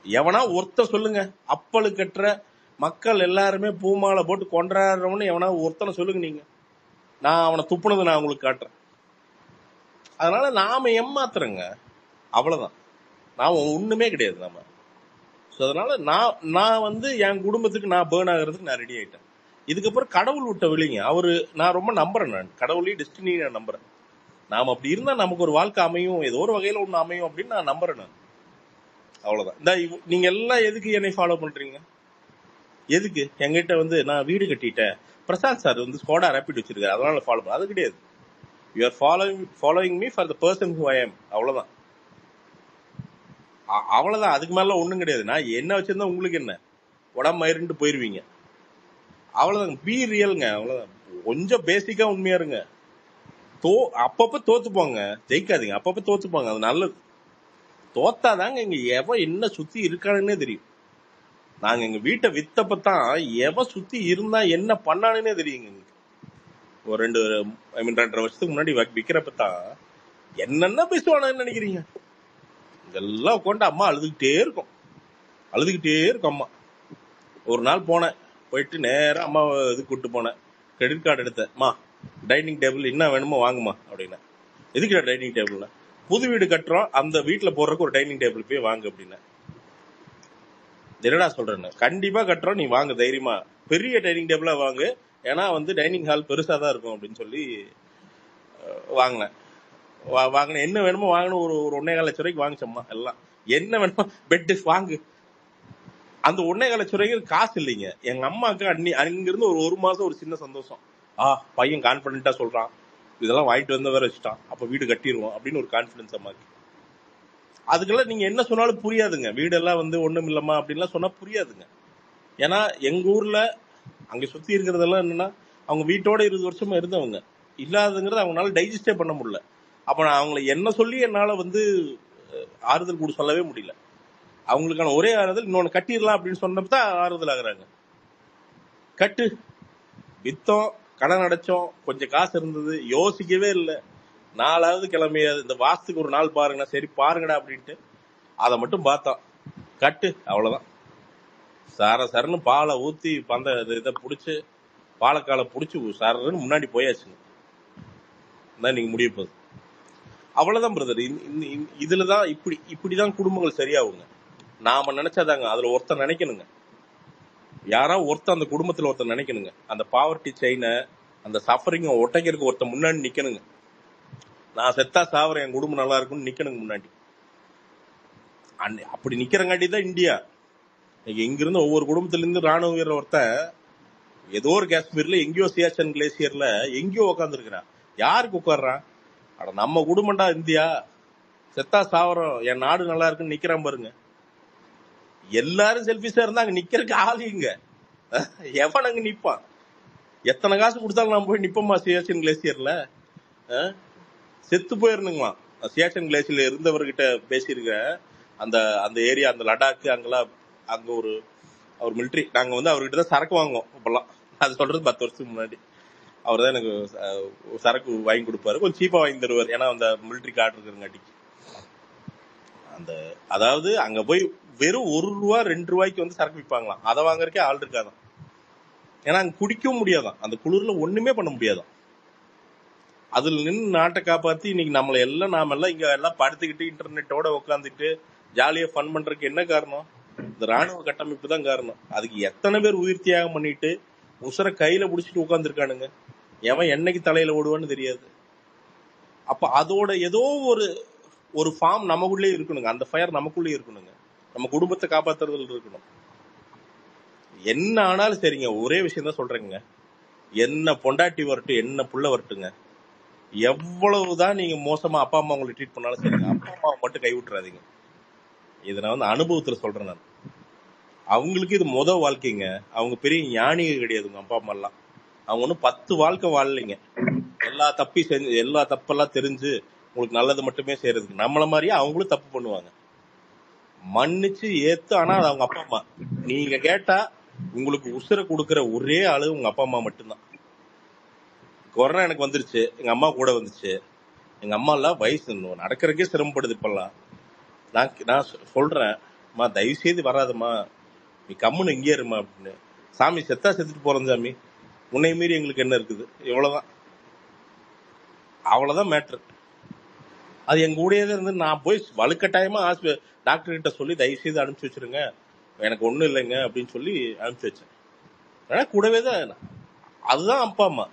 எவனா ஒருத்தன் சொல்லுங்க. அப்பளு கட்டுற மக்கள் எல்லாருமே பூமாலை போட்டு கொண்டாடுறவனு எவனா ஒருத்தனை சொல்லுங்க நீங்க. நான் அவனை துப்புனது நான் உங்களுக்கு காட்டுறேன். அதனால நாம ஏமாத்துறோங்க. அவ்வளவுதான். நாம ஒண்ணுமே கிடையாது நாம ஸோ அதனால நான் நான் வந்து என் குடும்பத்துக்கு நான் பேர்ன் ஆகிறதுக்கு நான் ரெடி ஆயிட்டேன். இதுக்கப்புறம் கடவுள் விட்ட வெளிங்க. அவரு நான் ரொம்ப நம்புறேன் நான். கடவுளையும் டெஸ்டினி நான் நம்புறேன். நாம அப்படி இருந்தா நமக்கு ஒரு வாழ்க்கை அமையும். ஏதோ ஒரு வகையில ஒண்ணு அமையும் அப்படின்னு நான் நம்புறேன் நான். அவ்வளவுதான். இந்த இவ்- நீங்க எல்லாம் எதுக்கு என்னை ஃபாலோ பண்றீங்க? எதுக்கு? எங்கிட்ட வந்து நான் வீடு கட்டிட்டேன். பிரசாத் சார் வந்து ஸ்கோடா ரேபிட் வச்சிருக்காரு. அதனால ஃபாலோ பண்ண அது கிடையாது. You are following following me for the person who I am அவ்வளவுதான். அவ்வளவுதான். அதுக்கு மேல ஒண்ணும் கிடையாது. நான் என்ன வச்சிருந்தா உங்களுக்கு என்ன? உடம்பு மயிருன்ட்டு போயிருவீங்க. அவ்வளவுதான். பி ரியல்ங்க அவ்வளவுதான். கொஞ்சம் பேசிக்கா உண்மையா இருங்க. தோ அப்பப்ப தோத்து போங்க ஜெயிக்காதீங்க. அப்பப்ப தோத்து போங்க அது நல்லது. தோத்தாதாங்க இங்க எவன் என்ன சுத்தி இருக்கானுன்னே தெரியும். நாங்க எங்க வீட்டை வித்தப்பதான் எவன் சுத்தி இருந்தா என்ன பண்ணானுன்னே தெரியுங்க எங்களுக்கு. ஒரு ரெண்டு ஐ மீன் ரெண்டரை வருஷத்துக்கு முன்னாடி விக்- விக்கிறப்பதான் என்னென்ன பேசுவானுன்னு நினைக்கிறீங்க? இதெல்லாம் உட்காந்து அம்மா அழுதுகிட்டே இருக்கும். அழுதுகிட்டே இருக்கும் அம்மா. ஒரு நாள் போனேன் போயிட்டு நேரா அம்மா இது கூப்பிட்டு போனேன். கிரெடிட் கார்டு எடுத்தேன். மா டைனிங் டேபிள் என்ன வேணுமோ வாங்குமா அப்படின்னா எதுக்குடா டைனிங் டேபிள்னா புது வீடு கட்டுறோம் அந்த வீட்ல போடுறதுக்கு ஒரு டைனிங் டேபிள் போய் வாங்க அப்படின்னா என்னடா சொல்றேன்னு. கண்டிப்பா கட்டுறோம் நீ வாங்க தைரியமா. பெரிய டைனிங் டேபிளா வாங்கு. ஏன்னா வந்து டைனிங் ஹால் பெருசா தான் இருக்கும் அப்படின்னு சொல்லி வாங்கினேன். வாங்கினேன். என்ன வேணுமோ வாங்கணும். ஒரு ஒரு ஒன்னே கால் லட்சம் ரூபாய்க்கு வாங்கிச்சம்மா எல்லாம். என்ன வேணுமோ பெட்டு வாங்கு. அந்த ஒன்னே கால் லட்சம் ரூபாய்க்கு காசு இல்லைங்க. எங்க அம்மாவுக்கு அன்னி அங்கிருந்து ஒரு ஒரு மாசம் ஒரு சின்ன சந்தோஷம். ஆ பையன் கான்பிடண்டா சொல்றான். இதெல்லாம் வாங்கிட்டு வந்த வேற வச்சுட்டான். அப்ப வீடு கட்டிடுவோம் அப்படின்னு ஒரு கான்பிடன்ஸ் அம்மாக்கு அதுக்கெல்லாம் நீங்க என்ன சொன்னாலும் புரியாதுங்க. வீடெல்லாம் வந்து ஒண்ணும் இல்லம்மா அப்படின்லாம் சொன்னா புரியாதுங்க. ஏன்னா எங்க ஊர்ல அங்க சுத்தி இருக்கிறதெல்லாம் என்னன்னா அவங்க வீட்டோட இருபது வருஷமா இருந்தவங்க. இல்லாதங்கிறது அவங்களால டைஜஸ்டே பண்ண முடியல. அப்ப நான் அவங்கள என்ன சொல்லி என்னால வந்து ஆறுதல் கூட சொல்லவே முடியல. அவங்களுக்கான ஒரே ஆறுதல் இன்னொன்னு கட்டிடலாம் அப்படின்னு சொன்னப்ப தான் ஆறுதல் ஆகுறாங்க. கட்டு வித்தோம் கடன் அடைச்சோம் கொஞ்சம் காசு இருந்தது யோசிக்கவே இல்லை. நாலாவது கிளம்பியாது இந்த வாசத்துக்கு ஒரு நாள் பாருங்கண்ணா. சரி பாருங்கடா அப்படின்ட்டு அதை மட்டும் பார்த்தோம். கட்டு அவ்வளவுதான். சர சரன்னு பாலை ஊத்தி பந்த இது- இதை பிடிச்சி பாலக்காலை பிடிச்சி சரன்னு முன்னாடி போயாச்சுங்க. தான் நீங்க முடிய போகுது. அவ்வளவுதான் பிரதர் இதுலதான் இப்படி இப்படிதான் குடும்பங்கள் சரியாகுங்க. நாம நினைச்சாதாங்க அதுல ஒருத்தன் நினைக்கணுங்க. யாரா ஒருத்தன் அந்த குடும்பத்துல ஒருத்தன் நினைக்கணுங்க. அந்த பாவர்ட்டி செயினை அந்த சஃபரிங்க ஒட்டைக்கிறதுக்கு ஒருத்தன் முன்னாடி நிக்கணுங்க. நான் செத்தா சாவறேன் என் குடும்பம் நல்லா இருக்கும்னு நிக்கணுங்க முன்னாடி. அன்னை- அப்படி நிக்கிறங்காட்டி தான் இந்தியா. இன்னைக்கு இங்கிருந்து ஒவ்வொரு குடும்பத்துல இருந்து ராணுவ வீரர் ஒருத்தன் ஏதோ ஒரு காஷ்மீர்ல எங்கேயோ சியாச்சன் கிளேசியர்ல எங்கேயோ உட்காந்துருக்கிறான் யாருக்கு உட்கார்றான் அட நம்ம குடும்பம்டா இந்தியா. செத்தா சாவரம் என் நாடு நல்லா இருக்குன்னு நிக்கிறான் பாருங்க. எல்லாரும் செல்பிஷா இருந்தா அங்க நிக்கிறதுக்கு ஆள் இங்க. எவன் அங்க நிப்பான்? எத்தனை காசு கொடுத்தாலும் நான் போய் நிப்போமா சியாச்சன் கிளேசியர்ல? அஹ்? செத்து போயிருந்துங்களாம் சியாச்சன் கிளேசியர்ல இருந்தவர்கிட்ட பேசியிருக்க அந்த அந்த ஏரியா அந்த லடாக் அங்கெல்லாம் அங்க ஒரு அவர் மிலிட்ரி நாங்க வந்து அவர்கிட்ட தான் சரக்கு வாங்குவோம் இப்பெல்லாம் அது சொல்றது பத்து வருஷத்துக்கு முன்னாடி. அவர் தான் எனக்கு சரக்கு வாங்கி கொடுப்பாரு. கொஞ்சம் சீப்பா வாங்கி தருவார். ஏன்னா அந்த மிலிட்ரி கார்டு இருக்கிறங்காட்டிக்கு அந்த அதாவது அங்க போய் வெறும் ஒரு ரூபா ரெண்டு ரூபாய்க்கு வந்து சரக்கு விற்பாங்களாம் அதை வாங்குறக்கே ஆள் இருக்காதான். ஏன்னா அங்க குடிக்கவும் முடியாதான். அந்த குளிர்ல ஒண்ணுமே பண்ண முடியாதான். அதுல நின்று நாட்டை காப்பாத்தி இன்னைக்கு நம்மள எல்லாம் நாம எல்லாம் இங்க எல்லாம் படுத்துக்கிட்டு இன்டர்நெட்டோட உட்காந்துட்டு ஜாலியா ஃபன் பண்றதுக்கு என்ன காரணம்? இந்த ராணுவ கட்டமைப்பு தான் காரணம். அதுக்கு எத்தனை பேர் உயிர் தியாகம் பண்ணிட்டு உசுர கையில புடிச்சிட்டு உட்காந்துருக்கானுங்க எவன் என்னைக்கு தலையில ஓடுவான்னு தெரியாது. அப்ப அதோட ஏதோ ஒரு ஒரு ஃபார்ம் நமக்குள்ளே இருக்கணுங்க. அந்த ஃபயர் நமக்குள்ளே இருக்கணுங்க. நம்ம குடும்பத்தை காப்பாத்துறதுல இருக்கணும். என்ன ஆனாலும் சரிங்க. ஒரே விஷயம் தான் சொல்றேங்க. என்ன பொண்டாட்டி வரட்டும் என்ன புள்ள வரட்டுங்க. எவ்வளவுதான் நீங்க மோசமா அப்பா அம்மா உங்களை ட்ரீட் பண்ணாலும் சரி அப்பா அம்மாவை மட்டும் கை விட்டுறாதீங்க. இதை நான் வந்து அனுபவத்துல சொல்றேன் நான். அவங்களுக்கு இது முத வாழ்க்கைங்க. அவங்க பெரிய ஞானிகள் கிடையாது உங்க அப்பா அம்மா எல்லாம் அவங்க ஒன்றும் பத்து வாழ்க்கை வாழலைங்க. எல்லா தப்பி செஞ்சு எல்லா தப்பெல்லாம் தெரிஞ்சு உங்களுக்கு நல்லது மட்டுமே செய்யறதுக்கு. நம்மள மாதிரியே அவங்களும் தப்பு பண்ணுவாங்க. மன்னிச்சு ஏத்து ஆனா அது அவங்க அப்பா அம்மா. நீங்க கேட்டா உங்களுக்கு உசுர கொடுக்கிற ஒரே ஆளு உங்க அப்பா அம்மா மட்டும்தான். கொரோனா எனக்கு வந்துருச்சு. எங்க அம்மா கூட வந்துச்சு. எங்க அம்மா எல்லாம் வயசு இன்னும். நடக்கிறதுக்கே சிரமப்படுது இப்பெல்லாம். நான் நான் சொ- சொல்றேன். அம்மா தயவு செய்து வராதம்மா. நீ கம்முன்னு எங்கேயே இருமா அப்படின்னு. சாமி செத்தா செத்துட்டு போறோம் சாமி. உன்னை மீறி எங்களுக்கு என்ன இருக்குது? இவ்வளவுதான். அவ்வளவுதான் மேட்ரு அது எங்க கூடயே தான் இருந்து நான் போய் வலுக்கட்டாயமா ஹாஸ்பி- டாக்டர் கிட்ட சொல்லி தயவு செய்து அனுப்பிச்சு வச்சிருங்க. எனக்கு ஒண்ணும் இல்லைங்க அப்படின்னு சொல்லி அனுப்பிச்சு வச்சேன். ஆனா கூடவே தான் அதுதான் அப்பா அம்மா.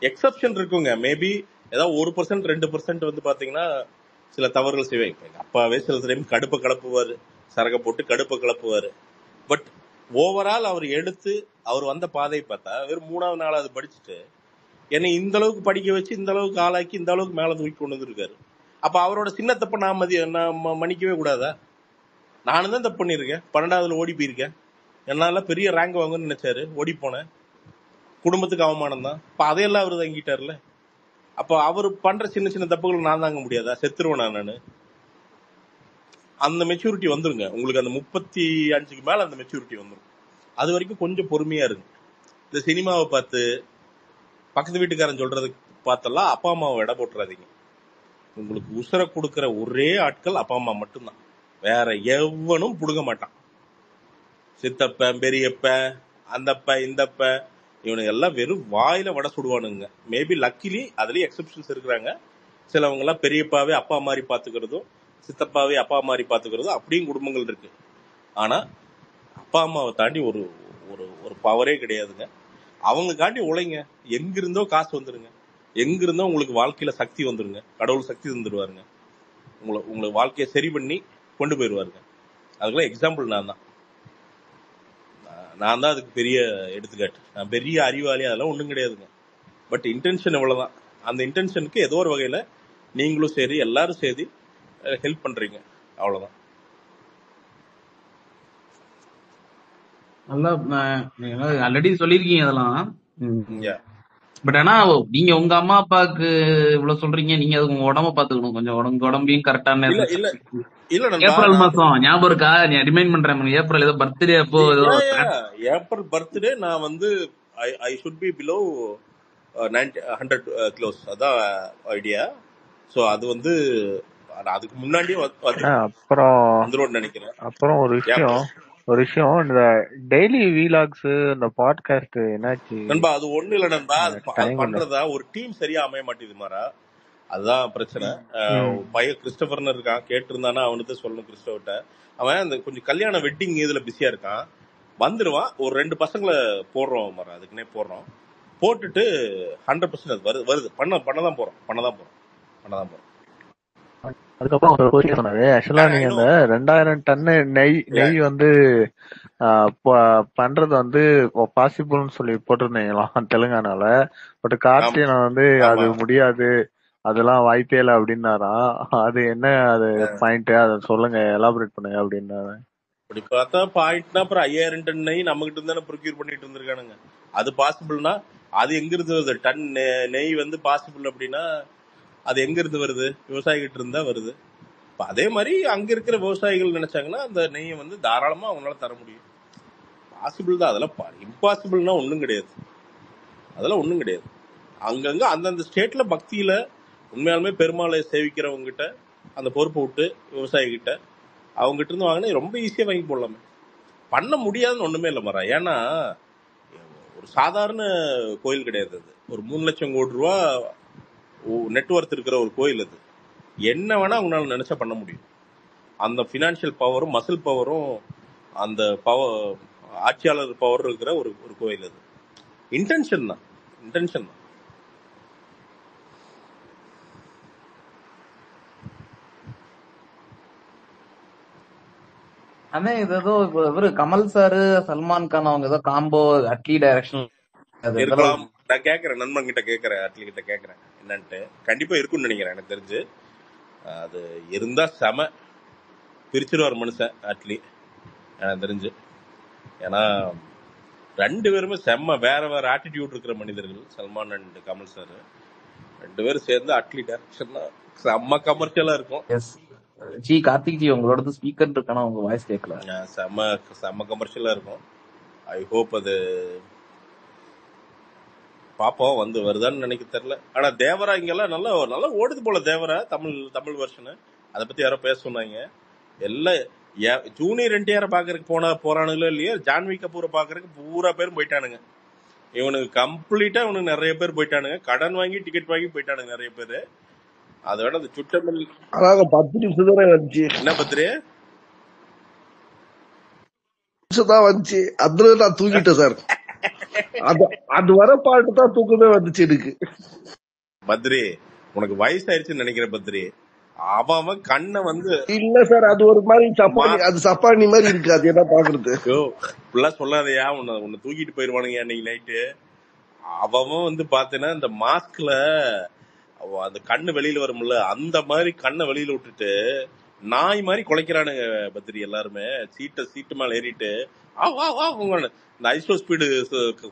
எக்ஸப்ஷன் இருக்குங்க. மேபி ஏதாவது ஒரு பர்சன்ட் ரெண்டு பர்சன்ட் வந்து பாத்தீங்கன்னா சில தவறுகள் செய்வேன். எங்க அப்பாவே சில டைம் கடுப்பை கலப்புவாரு. சரக போட்டு கடுப்பை கலப்புவாரு. பட் ஓவரால் அவர் எடுத்து அவர் வந்த பாதையை பார்த்தா வெறும் மூணாவது நாளாவது படிச்சுட்டு என்னை இந்த அளவுக்கு படிக்க வச்சு இந்த அளவுக்கு ஆளாக்கி இந்த அளவுக்கு மேல தூக்கி கொண்டு வந்திருக்காரு. அப்ப அவரோட சின்ன தப்பை நான் மதிய நான் மன்னிக்கவே கூடாதா? நானும் தான் தப்பு பண்ணியிருக்கேன். பன்னெண்டாவதுல ஓடி போயிருக்கேன். என்னால பெரிய ரேங்க் வாங்கன்னு நினைச்சாரு. ஓடி போனேன். குடும்பத்துக்கு அவமானம் தான் இப்ப அதையெல்லாம் அவர் தங்கிட்டார்ல. அப்ப அவர் பண்ற சின்ன சின்ன தப்புகள் நான் தாங்க முடியாதா? செத்துருவேனா நானு அந்த மெச்சூரிட்டி வந்துருங்க. உங்களுக்கு அந்த முப்பத்தி அஞ்சுக்கு மேல அந்த மெச்சூரிட்டி வந்துரும். அது வரைக்கும் கொஞ்சம் பொறுமையா இருங்க. இந்த சினிமாவை பார்த்து பக்கத்து வீட்டுக்காரன் சொல்றது பார்த்தெல்லாம் அப்பா அம்மாவை எடை போட்டுறாதீங்க. உங்களுக்கு உசுர கொடுக்குற ஒரே ஆட்கள் அப்பா அம்மா மட்டும்தான். வேற எவனும் புடுங்க மாட்டான். சித்தப்ப பெரியப்ப அந்தப்ப இந்தப்ப இவனுங்க எல்லாம் வெறும் வாயில வடை சுடுவானுங்க. மேபி லக்கிலி அதுலயும் எக்ஸப்ஷன்ஸ் இருக்கிறாங்க. சிலவங்க எல்லாம் பெரியப்பாவே அப்பா மாதிரி பாத்துக்கிறதும் சித்தப்பாவே அப்பா மாதிரி பாத்துக்கிறதும் அப்படியும் குடும்பங்கள் இருக்கு. ஆனா அப்பா அம்மாவை தாண்டி ஒரு ஒரு ஒரு பவரே கிடையாதுங்க. அவங்களுக்காண்டி உழைங்க. எங்கிருந்தோ காசு வந்துருங்க. எங்கிருந்தோ உங்களுக்கு வாழ்க்கையில சக்தி வந்துருங்க. கடவுள் சக்தி தந்துடுவாருங்க உங்களை உங்களை வாழ்க்கையை சரி பண்ணி கொண்டு போயிடுவாருங்க. அதுக்கெல்லாம் எக்ஸாம்பிள் நான் தான் நான் தான் அதுக்கு பெரிய எடுத்துக்காட்டு. நான் பெரிய அறிவாளி அதெல்லாம் ஒண்ணும் கிடையாதுங்க. பட் இன்டென்ஷன் இவ்வளவுதான். அந்த இன்டென்ஷனுக்கு ஏதோ ஒரு வகையில நீங்களும் சரி எல்லாரும் சரி ஹெல்ப் பண்றீங்க. அவ்வளவுதான். நல்லா ஆல்ரெடி சொல்லிருக்கீங்க அதெல்லாம். பட் ஆனா நீங்க உங்க அம்மா அப்பாவுக்கு இவ்வளவு சொல்றீங்க நீங்க அது உங்க உடம்ப பாத்துக்கணும். கொஞ்சம் உடம்பு உடம்பையும் கரெக்டான ஏப்ரல் மாசம் ஞாபகம் இருக்கா? நீ ரிமைண்ட் பண்றேன் ஏப்ரல் ஏதோ பர்த்டே அப்போ ஏப்ரல் பர்த்டே நான் வந்து I should be below hundred kilos அதான் ஐடியா ஸோ அது வந்து அதுக்கு முன்னாடியே அப்புறம் வந்துரும்னு நினைக்கிறேன். அப்புறம் ஒரு விஷயம். ஒரு விஷயம் இந்த டெய்லி வீலாக்ஸ் இந்த பாட்காஸ்ட் என்னாச்சு? நண்பா அது ஒண்ணு இல்ல நண்பா. அது பண்றதா? ஒரு டீம் சரியா அமைய மாட்டேது மாறா. அதுதான் பிரச்சனை. பையன் கிறிஸ்டபர்னு இருக்கான். கேட்டிருந்தானா அவனுக்கு சொல்லணும் கிறிஸ்டவர்கிட்ட அவன் அந்த கொஞ்சம் கல்யாண வெட்டிங் இதுல பிஸியா இருக்கான். வந்துருவான். ஒரு ரெண்டு பசங்களை போடுறோம் மாறா. அதுக்குன்னே போடுறோம். போட்டுட்டு ஹண்ட்ரட் பர்சன்ட் அது வருது வருது. பண்ண பண்ணதான் போறோம். பண்ணதான் போறோம். பண்ணதான் போறோம். அதுக்கப்புறம் ஒரு கொஸ்டின் சொன்னாரு. ஆக்சுவலா நீங்க இந்த ரெண்டாயிரம் டன்னு நெய் நெய் வந்து பண்றது வந்து பாசிபிள்னு சொல்லி போட்டிருந்தீங்களாம் தெலுங்கானால. பட் கார்த்தியன் வந்து அது முடியாது. அதெல்லாம் வாய்ப்பே இல்லை அப்படின்னாராம். அது என்ன அது பாயிண்ட் அதை சொல்லுங்க எலாபரேட் பண்ணுங்க அப்படின்னாரு. இப்படி பார்த்தா பாயிண்ட்னா அப்புறம் ஐயாயிரம் டன் நெய் நம்ம கிட்ட இருந்தானே ப்ரொக்யூர் பண்ணிட்டு இருந்திருக்கானுங்க அது பாசிபிள்னா அது எங்க இருந்து டன் நெய் வந்து பாசிபிள் அப்படின்னா அது எங்க இருந்து வருது? விவசாயிகிட்ட இருந்தா வருது. இப்ப அதே மாதிரி அங்க இருக்கிற விவசாயிகள் நினைச்சாங்கன்னா அந்த நெய்யை வந்து தாராளமா அவங்களால தர முடியும். பாசிபிள் தான். அதெல்லாம் இம்பாசிபிள்னா ஒண்ணும் கிடையாது. அதெல்லாம் ஒண்ணும் கிடையாது. அங்கங்க அந்தந்த ஸ்டேட்ல பக்தியில உண்மையாலுமே பெருமாளை சேவிக்கிறவங்க கிட்ட அந்த பொறுப்பை விட்டு விவசாயி கிட்ட அவங்க கிட்ட இருந்து வாங்கினா ரொம்ப ஈஸியா வாங்கி போடலாமே. பண்ண முடியாதுன்னு ஒண்ணுமே இல்லை மரம் ஏன்னா ஒரு சாதாரண கோயில் கிடையாது அது. ஒரு மூணு லட்சம் கோடி ரூபா நெட்ஒர்த் இருக்கிற ஒரு கோயில் அது. என்ன வேணா அவங்களால நினைச்சா பண்ண முடியும். அந்த ஃபினான்ஷியல் பவரும் மசில் பவரும் அந்த பவர் ஆட்சியாளர் பவர் இருக்கிற ஒரு ஒரு கோயில் அது. இன்டென்ஷன் தான். இன்டென்ஷன் தான். அண்ணே இது ஏதோ இவரு கமல் சாரு சல்மான் கான் அவங்க ஏதோ காம்போ அட்லி டைரக்ஷன் நான் கேக்குறேன். நண்பன் கிட்ட கேக்குறேன். அட்லி கிட்ட கேக்குறேன். என்னன்ட்டு கண்டிப்பா இருக்கும்னு நினைக்கிறேன். எனக்கு தெரிஞ்சு அது இருந்தா செம பிரிச்சிருவார் மனுஷன் அட்லி எனக்கு தெரிஞ்சு. ஏன்னா ரெண்டு பேருமே செம்ம வேற வேற ஆட்டிடியூட் இருக்கிற மனிதர்கள். சல்மான் அண்ட் கமல் சார் ரெண்டு பேரும் சேர்ந்து அட்லி டைரக்ஷன் செம்ம கமர்ஷியலா இருக்கும். எஸ் ஜி கார்த்திக் ஜி உங்களோட ஸ்பீக்கர் இருக்கானா உங்க வாய்ஸ் கேட்கல செம்ம செம்ம கமர்ஷியலா இருக்கும். ஐ ஹோப் அது பாப்போம் வந்து வருதான்னு நினைக்க தெரியல. ஆனா தேவரா இங்கெல்லாம் நல்லா நல்லா ஓடுது போல தேவரா தமிழ் தமிழ் வெர்ஷனு அதை பத்தி யாரோ பேச சொன்னாங்க. எல்லாம் ஜூனியர் என்டிஆர் பாக்குறதுக்கு போன போறானுங்களோ இல்லையோ ஜான்வி கபூரை பாக்குறதுக்கு பூரா பேரும் போயிட்டானுங்க. இவனுக்கு கம்ப்ளீட்டா இவனுக்கு நிறைய பேர் போயிட்டானுங்க. கடன் வாங்கி டிக்கெட் வாங்கி போயிட்டானுங்க நிறைய பேர். அதை விட அந்த சுட்டமில் ஆனாங்க பத்து நிமிஷம் தானே வந்துச்சு. என்ன பத்திரி நிமிஷம் தான் வந்துச்சு. அதுல நான் தூங்கிட்டேன் சார். அது அது வர பாட்டு தான் தூக்கமே வந்துச்சு எனக்கு. பத்ரி உனக்கு வயசாயிருச்சுன்னு நினைக்கிறேன் பத்ரி அவன் கண்ணை வந்து இல்ல சார் அது ஒரு மாதிரி சப்பானி அது சப்பானி மாதிரி இருக்கு அது என்ன பாக்குறது இப்படிலாம் சொல்லாதயா உன்னை உன்னை தூக்கிட்டு போயிருவானுங்க அன்னைக்கு நைட்டு அவன் வந்து பாத்தீங்கன்னா இந்த மாஸ்க்ல அந்த கண்ணு வெளியில வரும்ல அந்த மாதிரி கண்ணை வெளியில விட்டுட்டு நாய் மாதிரி குலைக்கிறானுங்க பத்ரி எல்லாருமே. சீட்டை சீட்டு மேல ஏறிட்டு இந்த ஐசோ ஸ்பீடு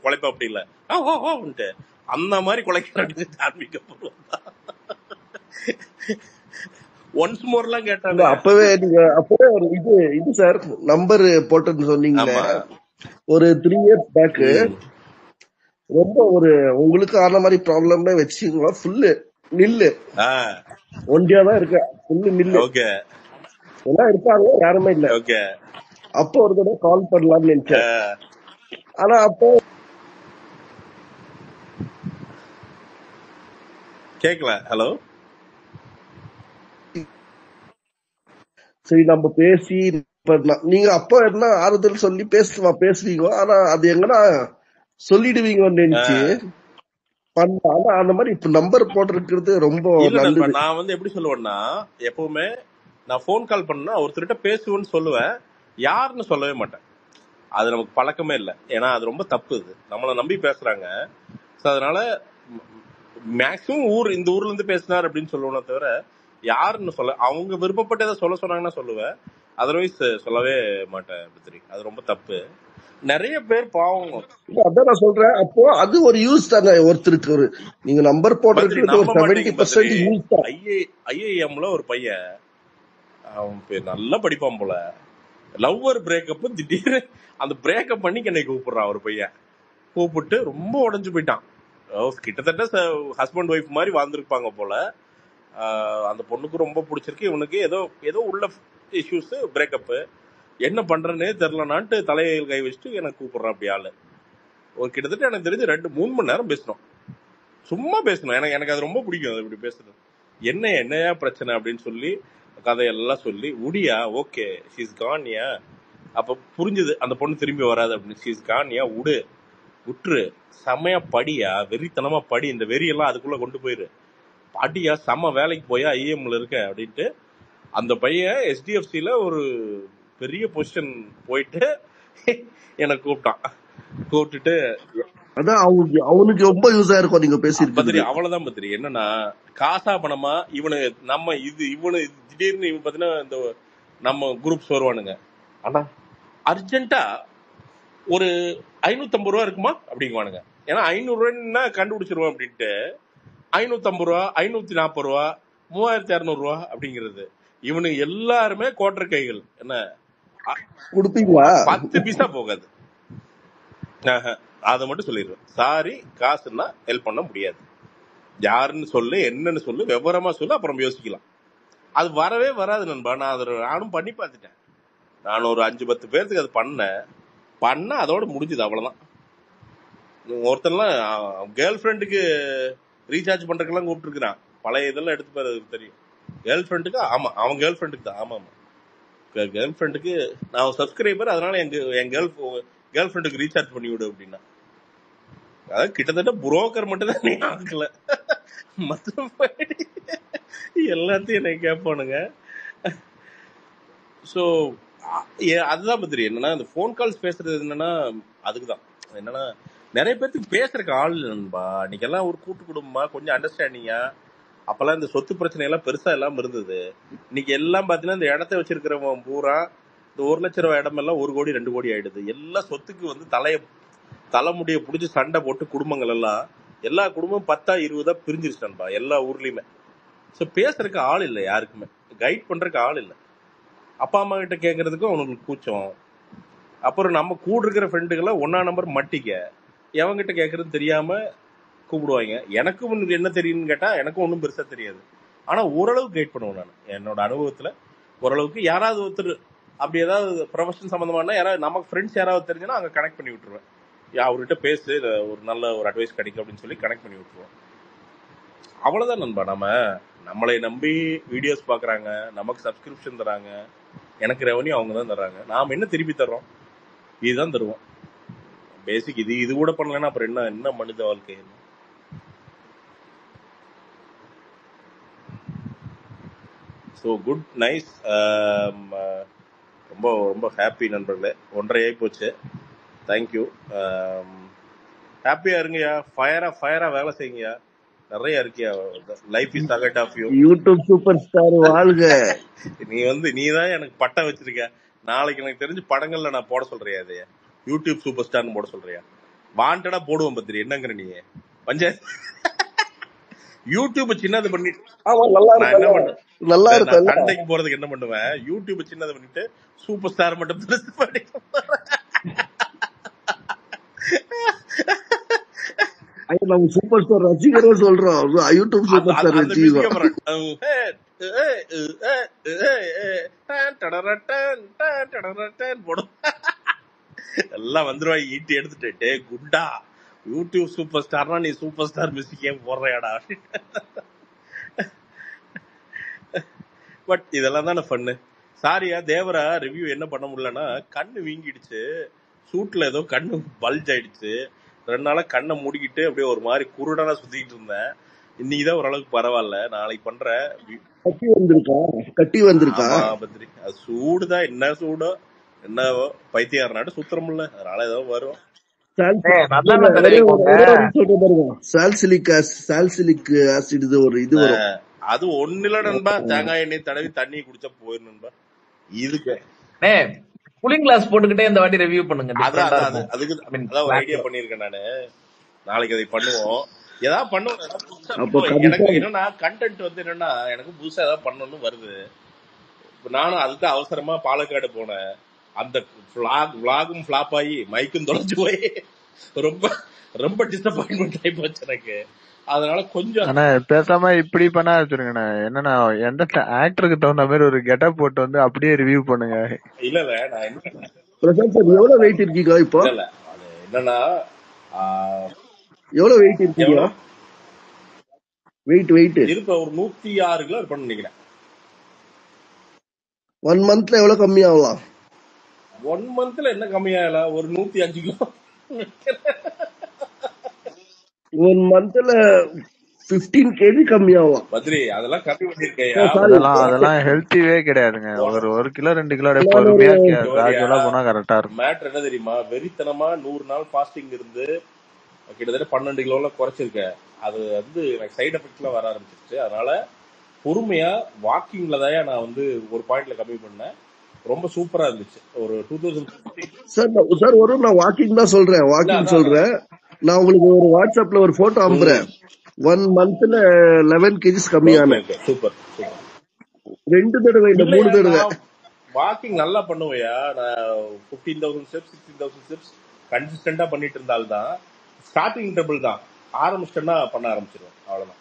குலைப்பா அப்படி இல்ல. ஆ வான்ட்டு அந்த மாதிரி ஜான்விக் அப்புறம். ஒன்ஸ் மோர்லாம் இல்ல கேட்டானுங்க அப்பவே நீங்க அப்பவே ஒரு இது இது சார் நம்பர் போட்டேன்னு சொன்னீங்களே. ஆமா. ஒரு த்ரீ இயர்ஸ் பேக் ம். ரொம்ப ஒரு உங்களுக்கு ஆன மாதிரி ப்ராப்ளம்னே வச்சுக்கோங்க. ஃபுல்லு நில்லு ஒண்டியா தான் இருக்க. ஃபுல்லு நில்லு ஓகே. எல்லாம் இருக்காங்க யாருமே இல்ல. ஓகே. அப்போ ஒரு தடவை கால் பண்ணலாம்னு நினைச்சேன். ஆனா அப்போ கேக்கல. ஹலோ சரி நம்ம பேசி நீங்க அப்போ என்ன ஆறுதல் சொல்லி பேசுவா பேசுவீங்க ஆனா அது எங்கன்னா சொல்லிடுவீங்கன்னு நினைச்சு பண்ண ஆனா அந்த மாதிரி இப்ப நம்பர் போட்டிருக்கிறது ரொம்ப நான் வந்து எப்படி சொல்லுவேன்னா எப்பவுமே நான் ஃபோன் கால் பண்ணா ஒருத்தர்கிட்ட பேசுவேன்னு சொல்லுவேன். யாருன்னு சொல்லவே மாட்டேன். அது நமக்கு பழக்கமே இல்லை. ஏன்னா அது ரொம்ப தப்பு இது. நம்மளை நம்பி பேசுறாங்க. ஸோ அதனால மேக்சிமம் ஊர் இந்த ஊர்ல இருந்து பேசினார் அப்படின்னு சொல்லுவேனே தவிர யாருன்னு சொல்ல அவங்க விருப்பப்பட்டு எதை சொல்ல சொன்னாங்கன்னா சொல்லுவேன். அதர்வைஸ் சொல்லவே மாட்டேன் பத்ரி. அது ரொம்ப தப்பு. நிறைய பேர் பாவம். அதான் நான் சொல்றேன். அப்போ அது ஒரு யூஸ் தானே ஒருத்தருக்கு ஒரு நீங்க நம்பர் ஐஏ ஐஏஎம்ல ஒரு பையன் அவன் பேர் நல்லா படிப்பான் போல. லவ்வர் பிரேக்கப் திடீர்னு அந்த பிரேக்கப் பண்ணி என்னை கூப்பிடுறான் ஒரு பையன். கூப்பிட்டு ரொம்ப உடஞ்சு போயிட்டான். ஓ, கிட்டத்தட்ட ஹஸ்பண்ட் ஒய்ஃப் மாதிரி வாழ்ந்துருப்பாங்க போல. அந்த பொண்ணுக்கு ரொம்ப பிடிச்சிருக்கு. இவனுக்கு ஏதோ ஏதோ உள்ள இஷ்யூஸ் பிரேக்கப்பு என்ன பண்றேன்னே தெரிலனான்ட்டு தலையில் கை வச்சுட்டு எனக்கு கூப்பிடுறான் அப்படி ஆளு. ஒரு கிட்டத்தட்ட எனக்கு தெரிஞ்சு ரெண்டு மூணு மணி நேரம் பேசணும் சும்மா பேசணும் எனக்கு எனக்கு அது ரொம்ப பிடிக்கும் அது இப்படி பேசுறது. என்ன என்னையா பிரச்சனை? அப்படின்னு சொல்லி கதையெல்லாம் சொல்லி உடியா? ஓகே ஷீஸ் கான்யா அப்ப புரிஞ்சுது அந்த பொண்ணு திரும்பி வராது அப்படின்னு. ஷீஸ் கான்யா உடு. விட்டுரு செமையா படியா. வெறித்தனமா படி. இந்த வெறியெல்லாம் அதுக்குள்ள கொண்டு போயிரு. படியா. செம்ம வேலைக்கு போயா. ஐஎம்ல இருக்க அப்படின்ட்டு. அந்த பையன் எஸ்டிஎஃப்சில ஒரு பெரிய பொசிஷன் போயிட்டு எனக்கு கூப்பிட்டான். கூப்பிட்டுட்டு அதான் அவனுக்கு அவனுக்கு ரொம்ப யூஸா இருக்கும் நீங்க பத்திரி பேசியிருக்கிறது அவ்வளவுதான் பத்திரி. என்னன்னா காசா பணமா இவனு நம்ம இது இவனு திடீர்னு இவன் பாத்தீங்கன்னா இந்த நம்ம குரூப்ஸ் வருவானுங்க. ஆனா அர்ஜென்ட்டா ஒரு ஐநூத்தம்பது ரூபா இருக்குமா? அப்படிங்குவானுங்க. ஏன்னா ஐநூறு ரூபாய்னா கண்டுபிடிச்சிருவோம் அப்படின்ட்டு. ஐநூத்தம்பது ரூபா ஐநூத்தி நாற்பது ரூபா மூவாயிரத்தி இரநூறு ரூபா அப்படிங்கிறது. இவனுங்க எல்லாருமே கோட்டர் கைகள். என்ன? கொடுப்பீங்களா? பத்து பைசா போகாது. அதை மட்டும் சொல்லிடுவேன் சாரி காசுன்னா ஹெல்ப் பண்ண முடியாது. யாருன்னு சொல்லு என்னன்னு சொல்லு விவரமா சொல்லு அப்புறம் யோசிக்கலாம். அது வரவே வராது நண்பா. நான் அதை நானும் பண்ணி பார்த்துட்டேன். நான் ஒரு அஞ்சு பத்து பேர்த்துக்கு அது பண்ணேன் பண்ண அதோட முடிஞ்சது அவ்வளவுதான். ஒருத்தன்லாம் கேர்ள் ஃப்ரெண்டுக்கு ரீசார்ஜ் பண்றதுக்கெல்லாம் கூப்பிட்டுருக்கான் பழைய இதெல்லாம் எடுத்து பாரு தெரியும். கேர்ள் ஃப்ரெண்டுக்கு ஆமா அவன் கேர்ள் ஃப்ரெண்டுக்கு தான். ஆமா ஆமா. கேர்ள் ஃப்ரெண்டுக்கு நான் சப்ஸ்கிரைபர் அதனால எங்க என் கேர்ள் கேர்ள் ஃப்ரெண்டுக்கு ரீசார்ஜ் பண்ணி விடு அப்படின்னா. அதாவது கிட்டத்தட்ட புரோக்கர் மட்டும் தான் நீ ஆகல மற்றபடி எல்லாத்தையும் என்னை கேட்பானுங்க ஸோ அதுதான் பத்திரி என்னன்னா இந்த ஃபோன் கால்ஸ் பேசுறது என்னன்னா அதுக்குதான். என்னன்னா நிறைய பேர்த்துக்கு பேசுறதுக்கு ஆள் இல்லைன்னுபா நண்பா. அன்னைக்கெல்லாம் ஒரு கூட்டு குடும்பமா கொஞ்சம் அண்டர்ஸ்டாண்டிங்கா அப்பெல்லாம் இந்த சொத்து பிரச்சனை எல்லாம் பெருசா எல்லாம் இருந்தது. இன்னைக்கு எல்லாம் பாத்தீங்கன்னா இந்த இடத்த வச்சிருக்கிறவன் பூரா இந்த ஒரு லட்ச ரூபாய் இடம் எல்லாம் ஒரு கோடி ரெண்டு கோடி ஆயிடுது. எல்லா சொத்துக்கு வந்து தலைய தலைமுடியை புடிச்சு சண்டை போட்டு குடும்பங்கள் எல்லாம் எல்லா குடும்பமும் பத்தா இருபதா பிரிஞ்சிருச்சு நண்பா எல்லா ஊர்லயுமே. ஸோ பேசுறதுக்கு ஆள் இல்லை யாருக்குமே. கைட் பண்றதுக்கு ஆள் இல்லை. அப்பா அம்மா கிட்ட கேட்கறதுக்கும் அவனுக்கு கூச்சம். அப்புறம் நம்ம கூட இருக்கிற ஃப்ரெண்டுகளை ஒன்னா நம்பர் மட்டிக்க எவங்கிட்ட கேட்கறது தெரியாம கூப்பிடுவாங்க. எனக்கும் ஒண்ணு என்ன தெரியும்னு கேட்டா எனக்கும் ஒன்றும் பெருசா தெரியாது. ஆனா ஓரளவுக்கு கைட் பண்ணுவேன் நான். என்னோட அனுபவத்துல ஓரளவுக்கு யாராவது ஒருத்தர் அப்படி ஏதாவது ப்ரொஃபஷன் சம்மந்தமான யாராவது நமக்கு ஃப்ரெண்ட்ஸ் யாராவது தெரிஞ்சுன்னா அங்கே கனெக்ட் பண்ணி விட்டுருவேன். அவர்கிட்ட பேசு ஒரு நல்ல ஒரு அட்வைஸ் கிடைக்கும் அப்படின்னு சொல்லி கனெக்ட் பண்ணி விட்டுருவோம். அவ்வளோதான் நண்பா. நம்ம நம்மளை நம்பி வீடியோஸ் பார்க்குறாங்க நமக்கு சப்ஸ்கிரிப்ஷன் தராங்க எனக்கு ரெவன்யூ அவங்க தான் தர்றாங்க. நாம் என்ன திருப்பி தர்றோம்? இதுதான் தருவோம். பேசிக் இது இது கூட பண்ணலன்னா அப்புறம் என்ன என்ன மனித வாழ்க்கை ஸோ குட் நைஸ் ரொம்ப ரொம்ப ஹாப்பி நண்பர்களே. ஒன்றரை ஆகி போச்சு தேங்க்யூ ஹாப்பியா um, இருங்கய்யா. ஃபயரா ஃபயரா வேலை செய்யுங்கய்யா. நிறைய இருக்கியா life is a cut of you YouTube super star வாழ்க. நீ வந்து நீ தான் எனக்கு பட்டம் வச்சிருக்க. நாளைக்கு எனக்கு தெரிஞ்சு படங்கள்ல நான் போட சொல்றியா அதைய யூடியூப் சூப்பர் ஸ்டார்னு போட சொல்றியா? வாண்டடா போடுவோம் பத்திரி என்னங்கிற நீ பஞ்சாயத்து யூடியூப் சின்னது பண்ணி ஆமா நல்லா நான் என்ன இருக்கும் பண்ணேன் நல்லா நான் இருக்கும்ல சண்டைக்கு போறதுக்கு என்ன பண்ணுவேன்? யூடியூப் சின்னது பண்ணிட்டு சூப்பர் ஸ்டார் மட்டும் பெருசு பண்ணி நம்ம சூப்பர் ஸ்டார் ரசிகரே. சொல்றோம் யூடியூப் சூப்பர் ஸ்டார் போடும் எல்லாம் வந்துருவாங்க ஈட்டி எடுத்துட்டு டே குண்டா. யூடியூப் சூப்பர் ஸ்டார்னா நீ சூப்பர் ஸ்டார் மியூசிக்கே போடுறியாடா? பட் இதெல்லாம் தானே ஃபன்னு சாரியா தேவரா ரிவ்யூ என்ன பண்ண முடியலன்னா கண்ணு வீங்கிடுச்சு. சூட்ல ஏதோ கண்ணு பல்ஜ் ஆயிடுச்சு. ரெண்டு நாளா கண்ணை மூடிக்கிட்டு அப்படியே ஒரு மாதிரி குருடனா சுத்திக்கிட்டு இருந்தேன். இன்னைக்குதான் ஓரளவுக்கு பரவாயில்ல. நாளைக்கு பண்ற வி- கட்டி வந்திருக்கா? கட்டி வந்திருக்கா? ஆமா பத்ரி. அது சூடுதான். என்ன சூடோ என்ன பைத்தியாரனாட்டு சுத்தரமில்ல அதனால ஏதோ வரும். ஒரே இது ஒரு இது வரும். அது ஒண்ணு இல்ல நண்பா தேங்காய் எண்ணெய் தடவி தண்ணி குடிச்சா போயிரும் நண்பா. இதுக்கு கூலிங் கிளாஸ் போட்டுக்கிட்டே இந்த வாட்டி ரிவ்யூ பண்ணுங்க. அதுக்கு ஐ மீன் அதான் ஒரு ஐடியா பண்ணிருக்கேன் நானு. நாளைக்கு அதை பண்ணுவோம். ஏதாவது பண்ணுவோம். எனக்கு என்னன்னா கண்டென்ட் வந்து என்னன்னா எனக்கு புதுசா ஏதாவது பண்ணணும்னு வருது. இப்ப நானும் அதுக்கு அவசரமா பாலக்காடு போனேன். அந்த vlog vlogம் ஃபிளாப் ஆகி மைக்கும் தொலைஞ்சு போய் ரொம்ப ரொம்ப டிசப்பாயின்மெண்ட் ஆகி போச்சு எனக்கு. அதனால கொஞ்சம் ஆனா பேசாம இப்படி பண்ணா வச்சிருங்கண்ணே. என்னன்னா எந்த ஆக்டருக்கு தகுந்த மாதிரி ஒரு கெட்டப் போட்டு வந்து அப்படியே ரிவ்யூ பண்ணுங்க. இல்ல இல்ல நான் என்ன எவ்வளவு வெயிட் இருக்கீங்க இப்போ? இல்ல என்னன்னா ஆஹ், எவ்வளவு வெயிட் இருக்கீங்க எவ்வளவு? வெயிட் வெயிட் இருப்ப ஒரு நூத்தி ஆறு கிலோ இருப்பேன்னு நினைக்கிறேன். ஒன் மந்த்ல எவ்வளவு கம்மி ஆகலாம் ஒன் மந்த்ல என்ன கம்மியாகல? ஒரு நூத்தி அஞ்சு கிலோ. ஒன் மந்த்ல 15 கேஜி கம்மி ஆகலாம் பத்ரி அதெல்லாம் கம்மி பண்ணிருக்கையா? சாரி அதெல்லாம் அதெல்லாம் ஹெல்த்திவே கிடையாதுங்க. ஒரு ஒரு கிலோ ரெண்டு கிலோ அப்படியே பொறுமையா கிராஜுவலா போனா கரெக்டா இருக்கும். மேட்ரு என்ன தெரியுமா? வெறித்தனமா நூறு நாள் ஃபாஸ்டிங் இருந்து கிட்டத்தட்ட பன்னெண்டு கிலோல குறைச்சிருக்கேன் அது வந்து எனக்கு சைடு எஃபெக்ட்லாம் வர ஆரம்பிச்சிருச்சு. அதனால பொறுமையா வாக்கிங்ல தான் நான் வந்து ஒரு பாயிண்ட்ல கம்மி பண்ணேன். ரொம்ப சூப்பரா இருந்துச்சு. ஒரு டூ தௌசண்ட் சார் நான் சார் ஒரு நான் வாக்கிங் தான் சொல்றேன். வாக்கிங் சொல்றேன். நான் உங்களுக்கு ஒரு வாட்ஸ்அப்ல ஒரு போட்டோ அனுப்புறேன். ஒன் மந்த்ல லெவன் கேஜிஸ் ஓகே சூப்பர் ரெண்டு தடவை இல்ல மூணு தடவை. வாக்கிங் நல்லா பண்ணுவையா நான் fifteen thousand steps sixteen thousand steps கன்சிஸ்டண்டா பண்ணிட்டு இருந்தால்தான் ஸ்டார்டிங் ட்ரபிள் தான். ஆரம்பிச்சிட்டேன்னா பண்ண ஆரம்பிச்சிருவேன். அவ்வளவுதான்.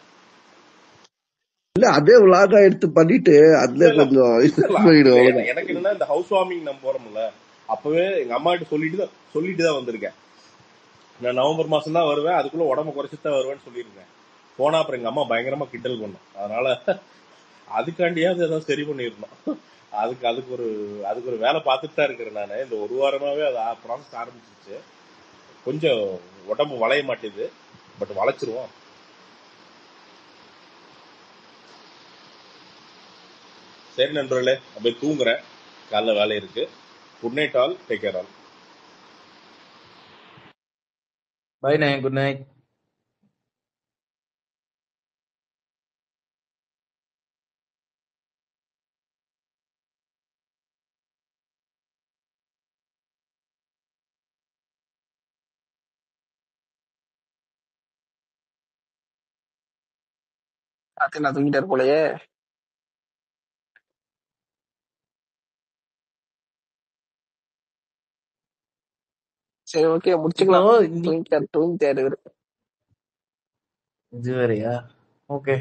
இல்ல அதே விளாகா எடுத்து பண்ணிட்டு அதுல கொஞ்சம் எனக்கு என்னன்னா இந்த ஹவுஸ் வார்மிங் நம்ம போறோம்ல அப்பவே எங்க அம்மா கிட்ட சொல்லிட்டு தான் சொல்லிட்டு தான் வந்திருக்கேன். நான் நவம்பர் மாசம் தான் வருவேன். அதுக்குள்ள உடம்பு குறைச்சிட்டு தான் வருவேன்னு சொல்லியிருந்தேன். போனா அப்புறம் எங்க அம்மா பயங்கரமா கிண்டல் பண்ணும் அதனால அதுக்காண்டியாவது ஏதாவது சரி பண்ணிடணும். அதுக்கு அதுக்கு ஒரு அதுக்கு ஒரு வேலை பார்த்துட்டு தான் இருக்கிறேன் நான். இந்த ஒரு வாரமாவே அது ப்ராசஸ் ஆரம்பிச்சிருச்சு. கொஞ்சம் உடம்பு வளைய மாட்டேது. பட் வளைச்சிருவோம். சரி நண்பர்களே அப்படியே தூங்குறேன். காலைல வேலை இருக்கு. Good night all. Take care all. Bye நே குட் நைட் ராத்திரி நான் தூங்கிட்டாரு போலயே சரி ஓகே முடிச்சுக்கலாம். இன்னைக்கு தூங்கிட்டாரு தூங்கிட்டாரு இவரு இது வேறயா? ஓகே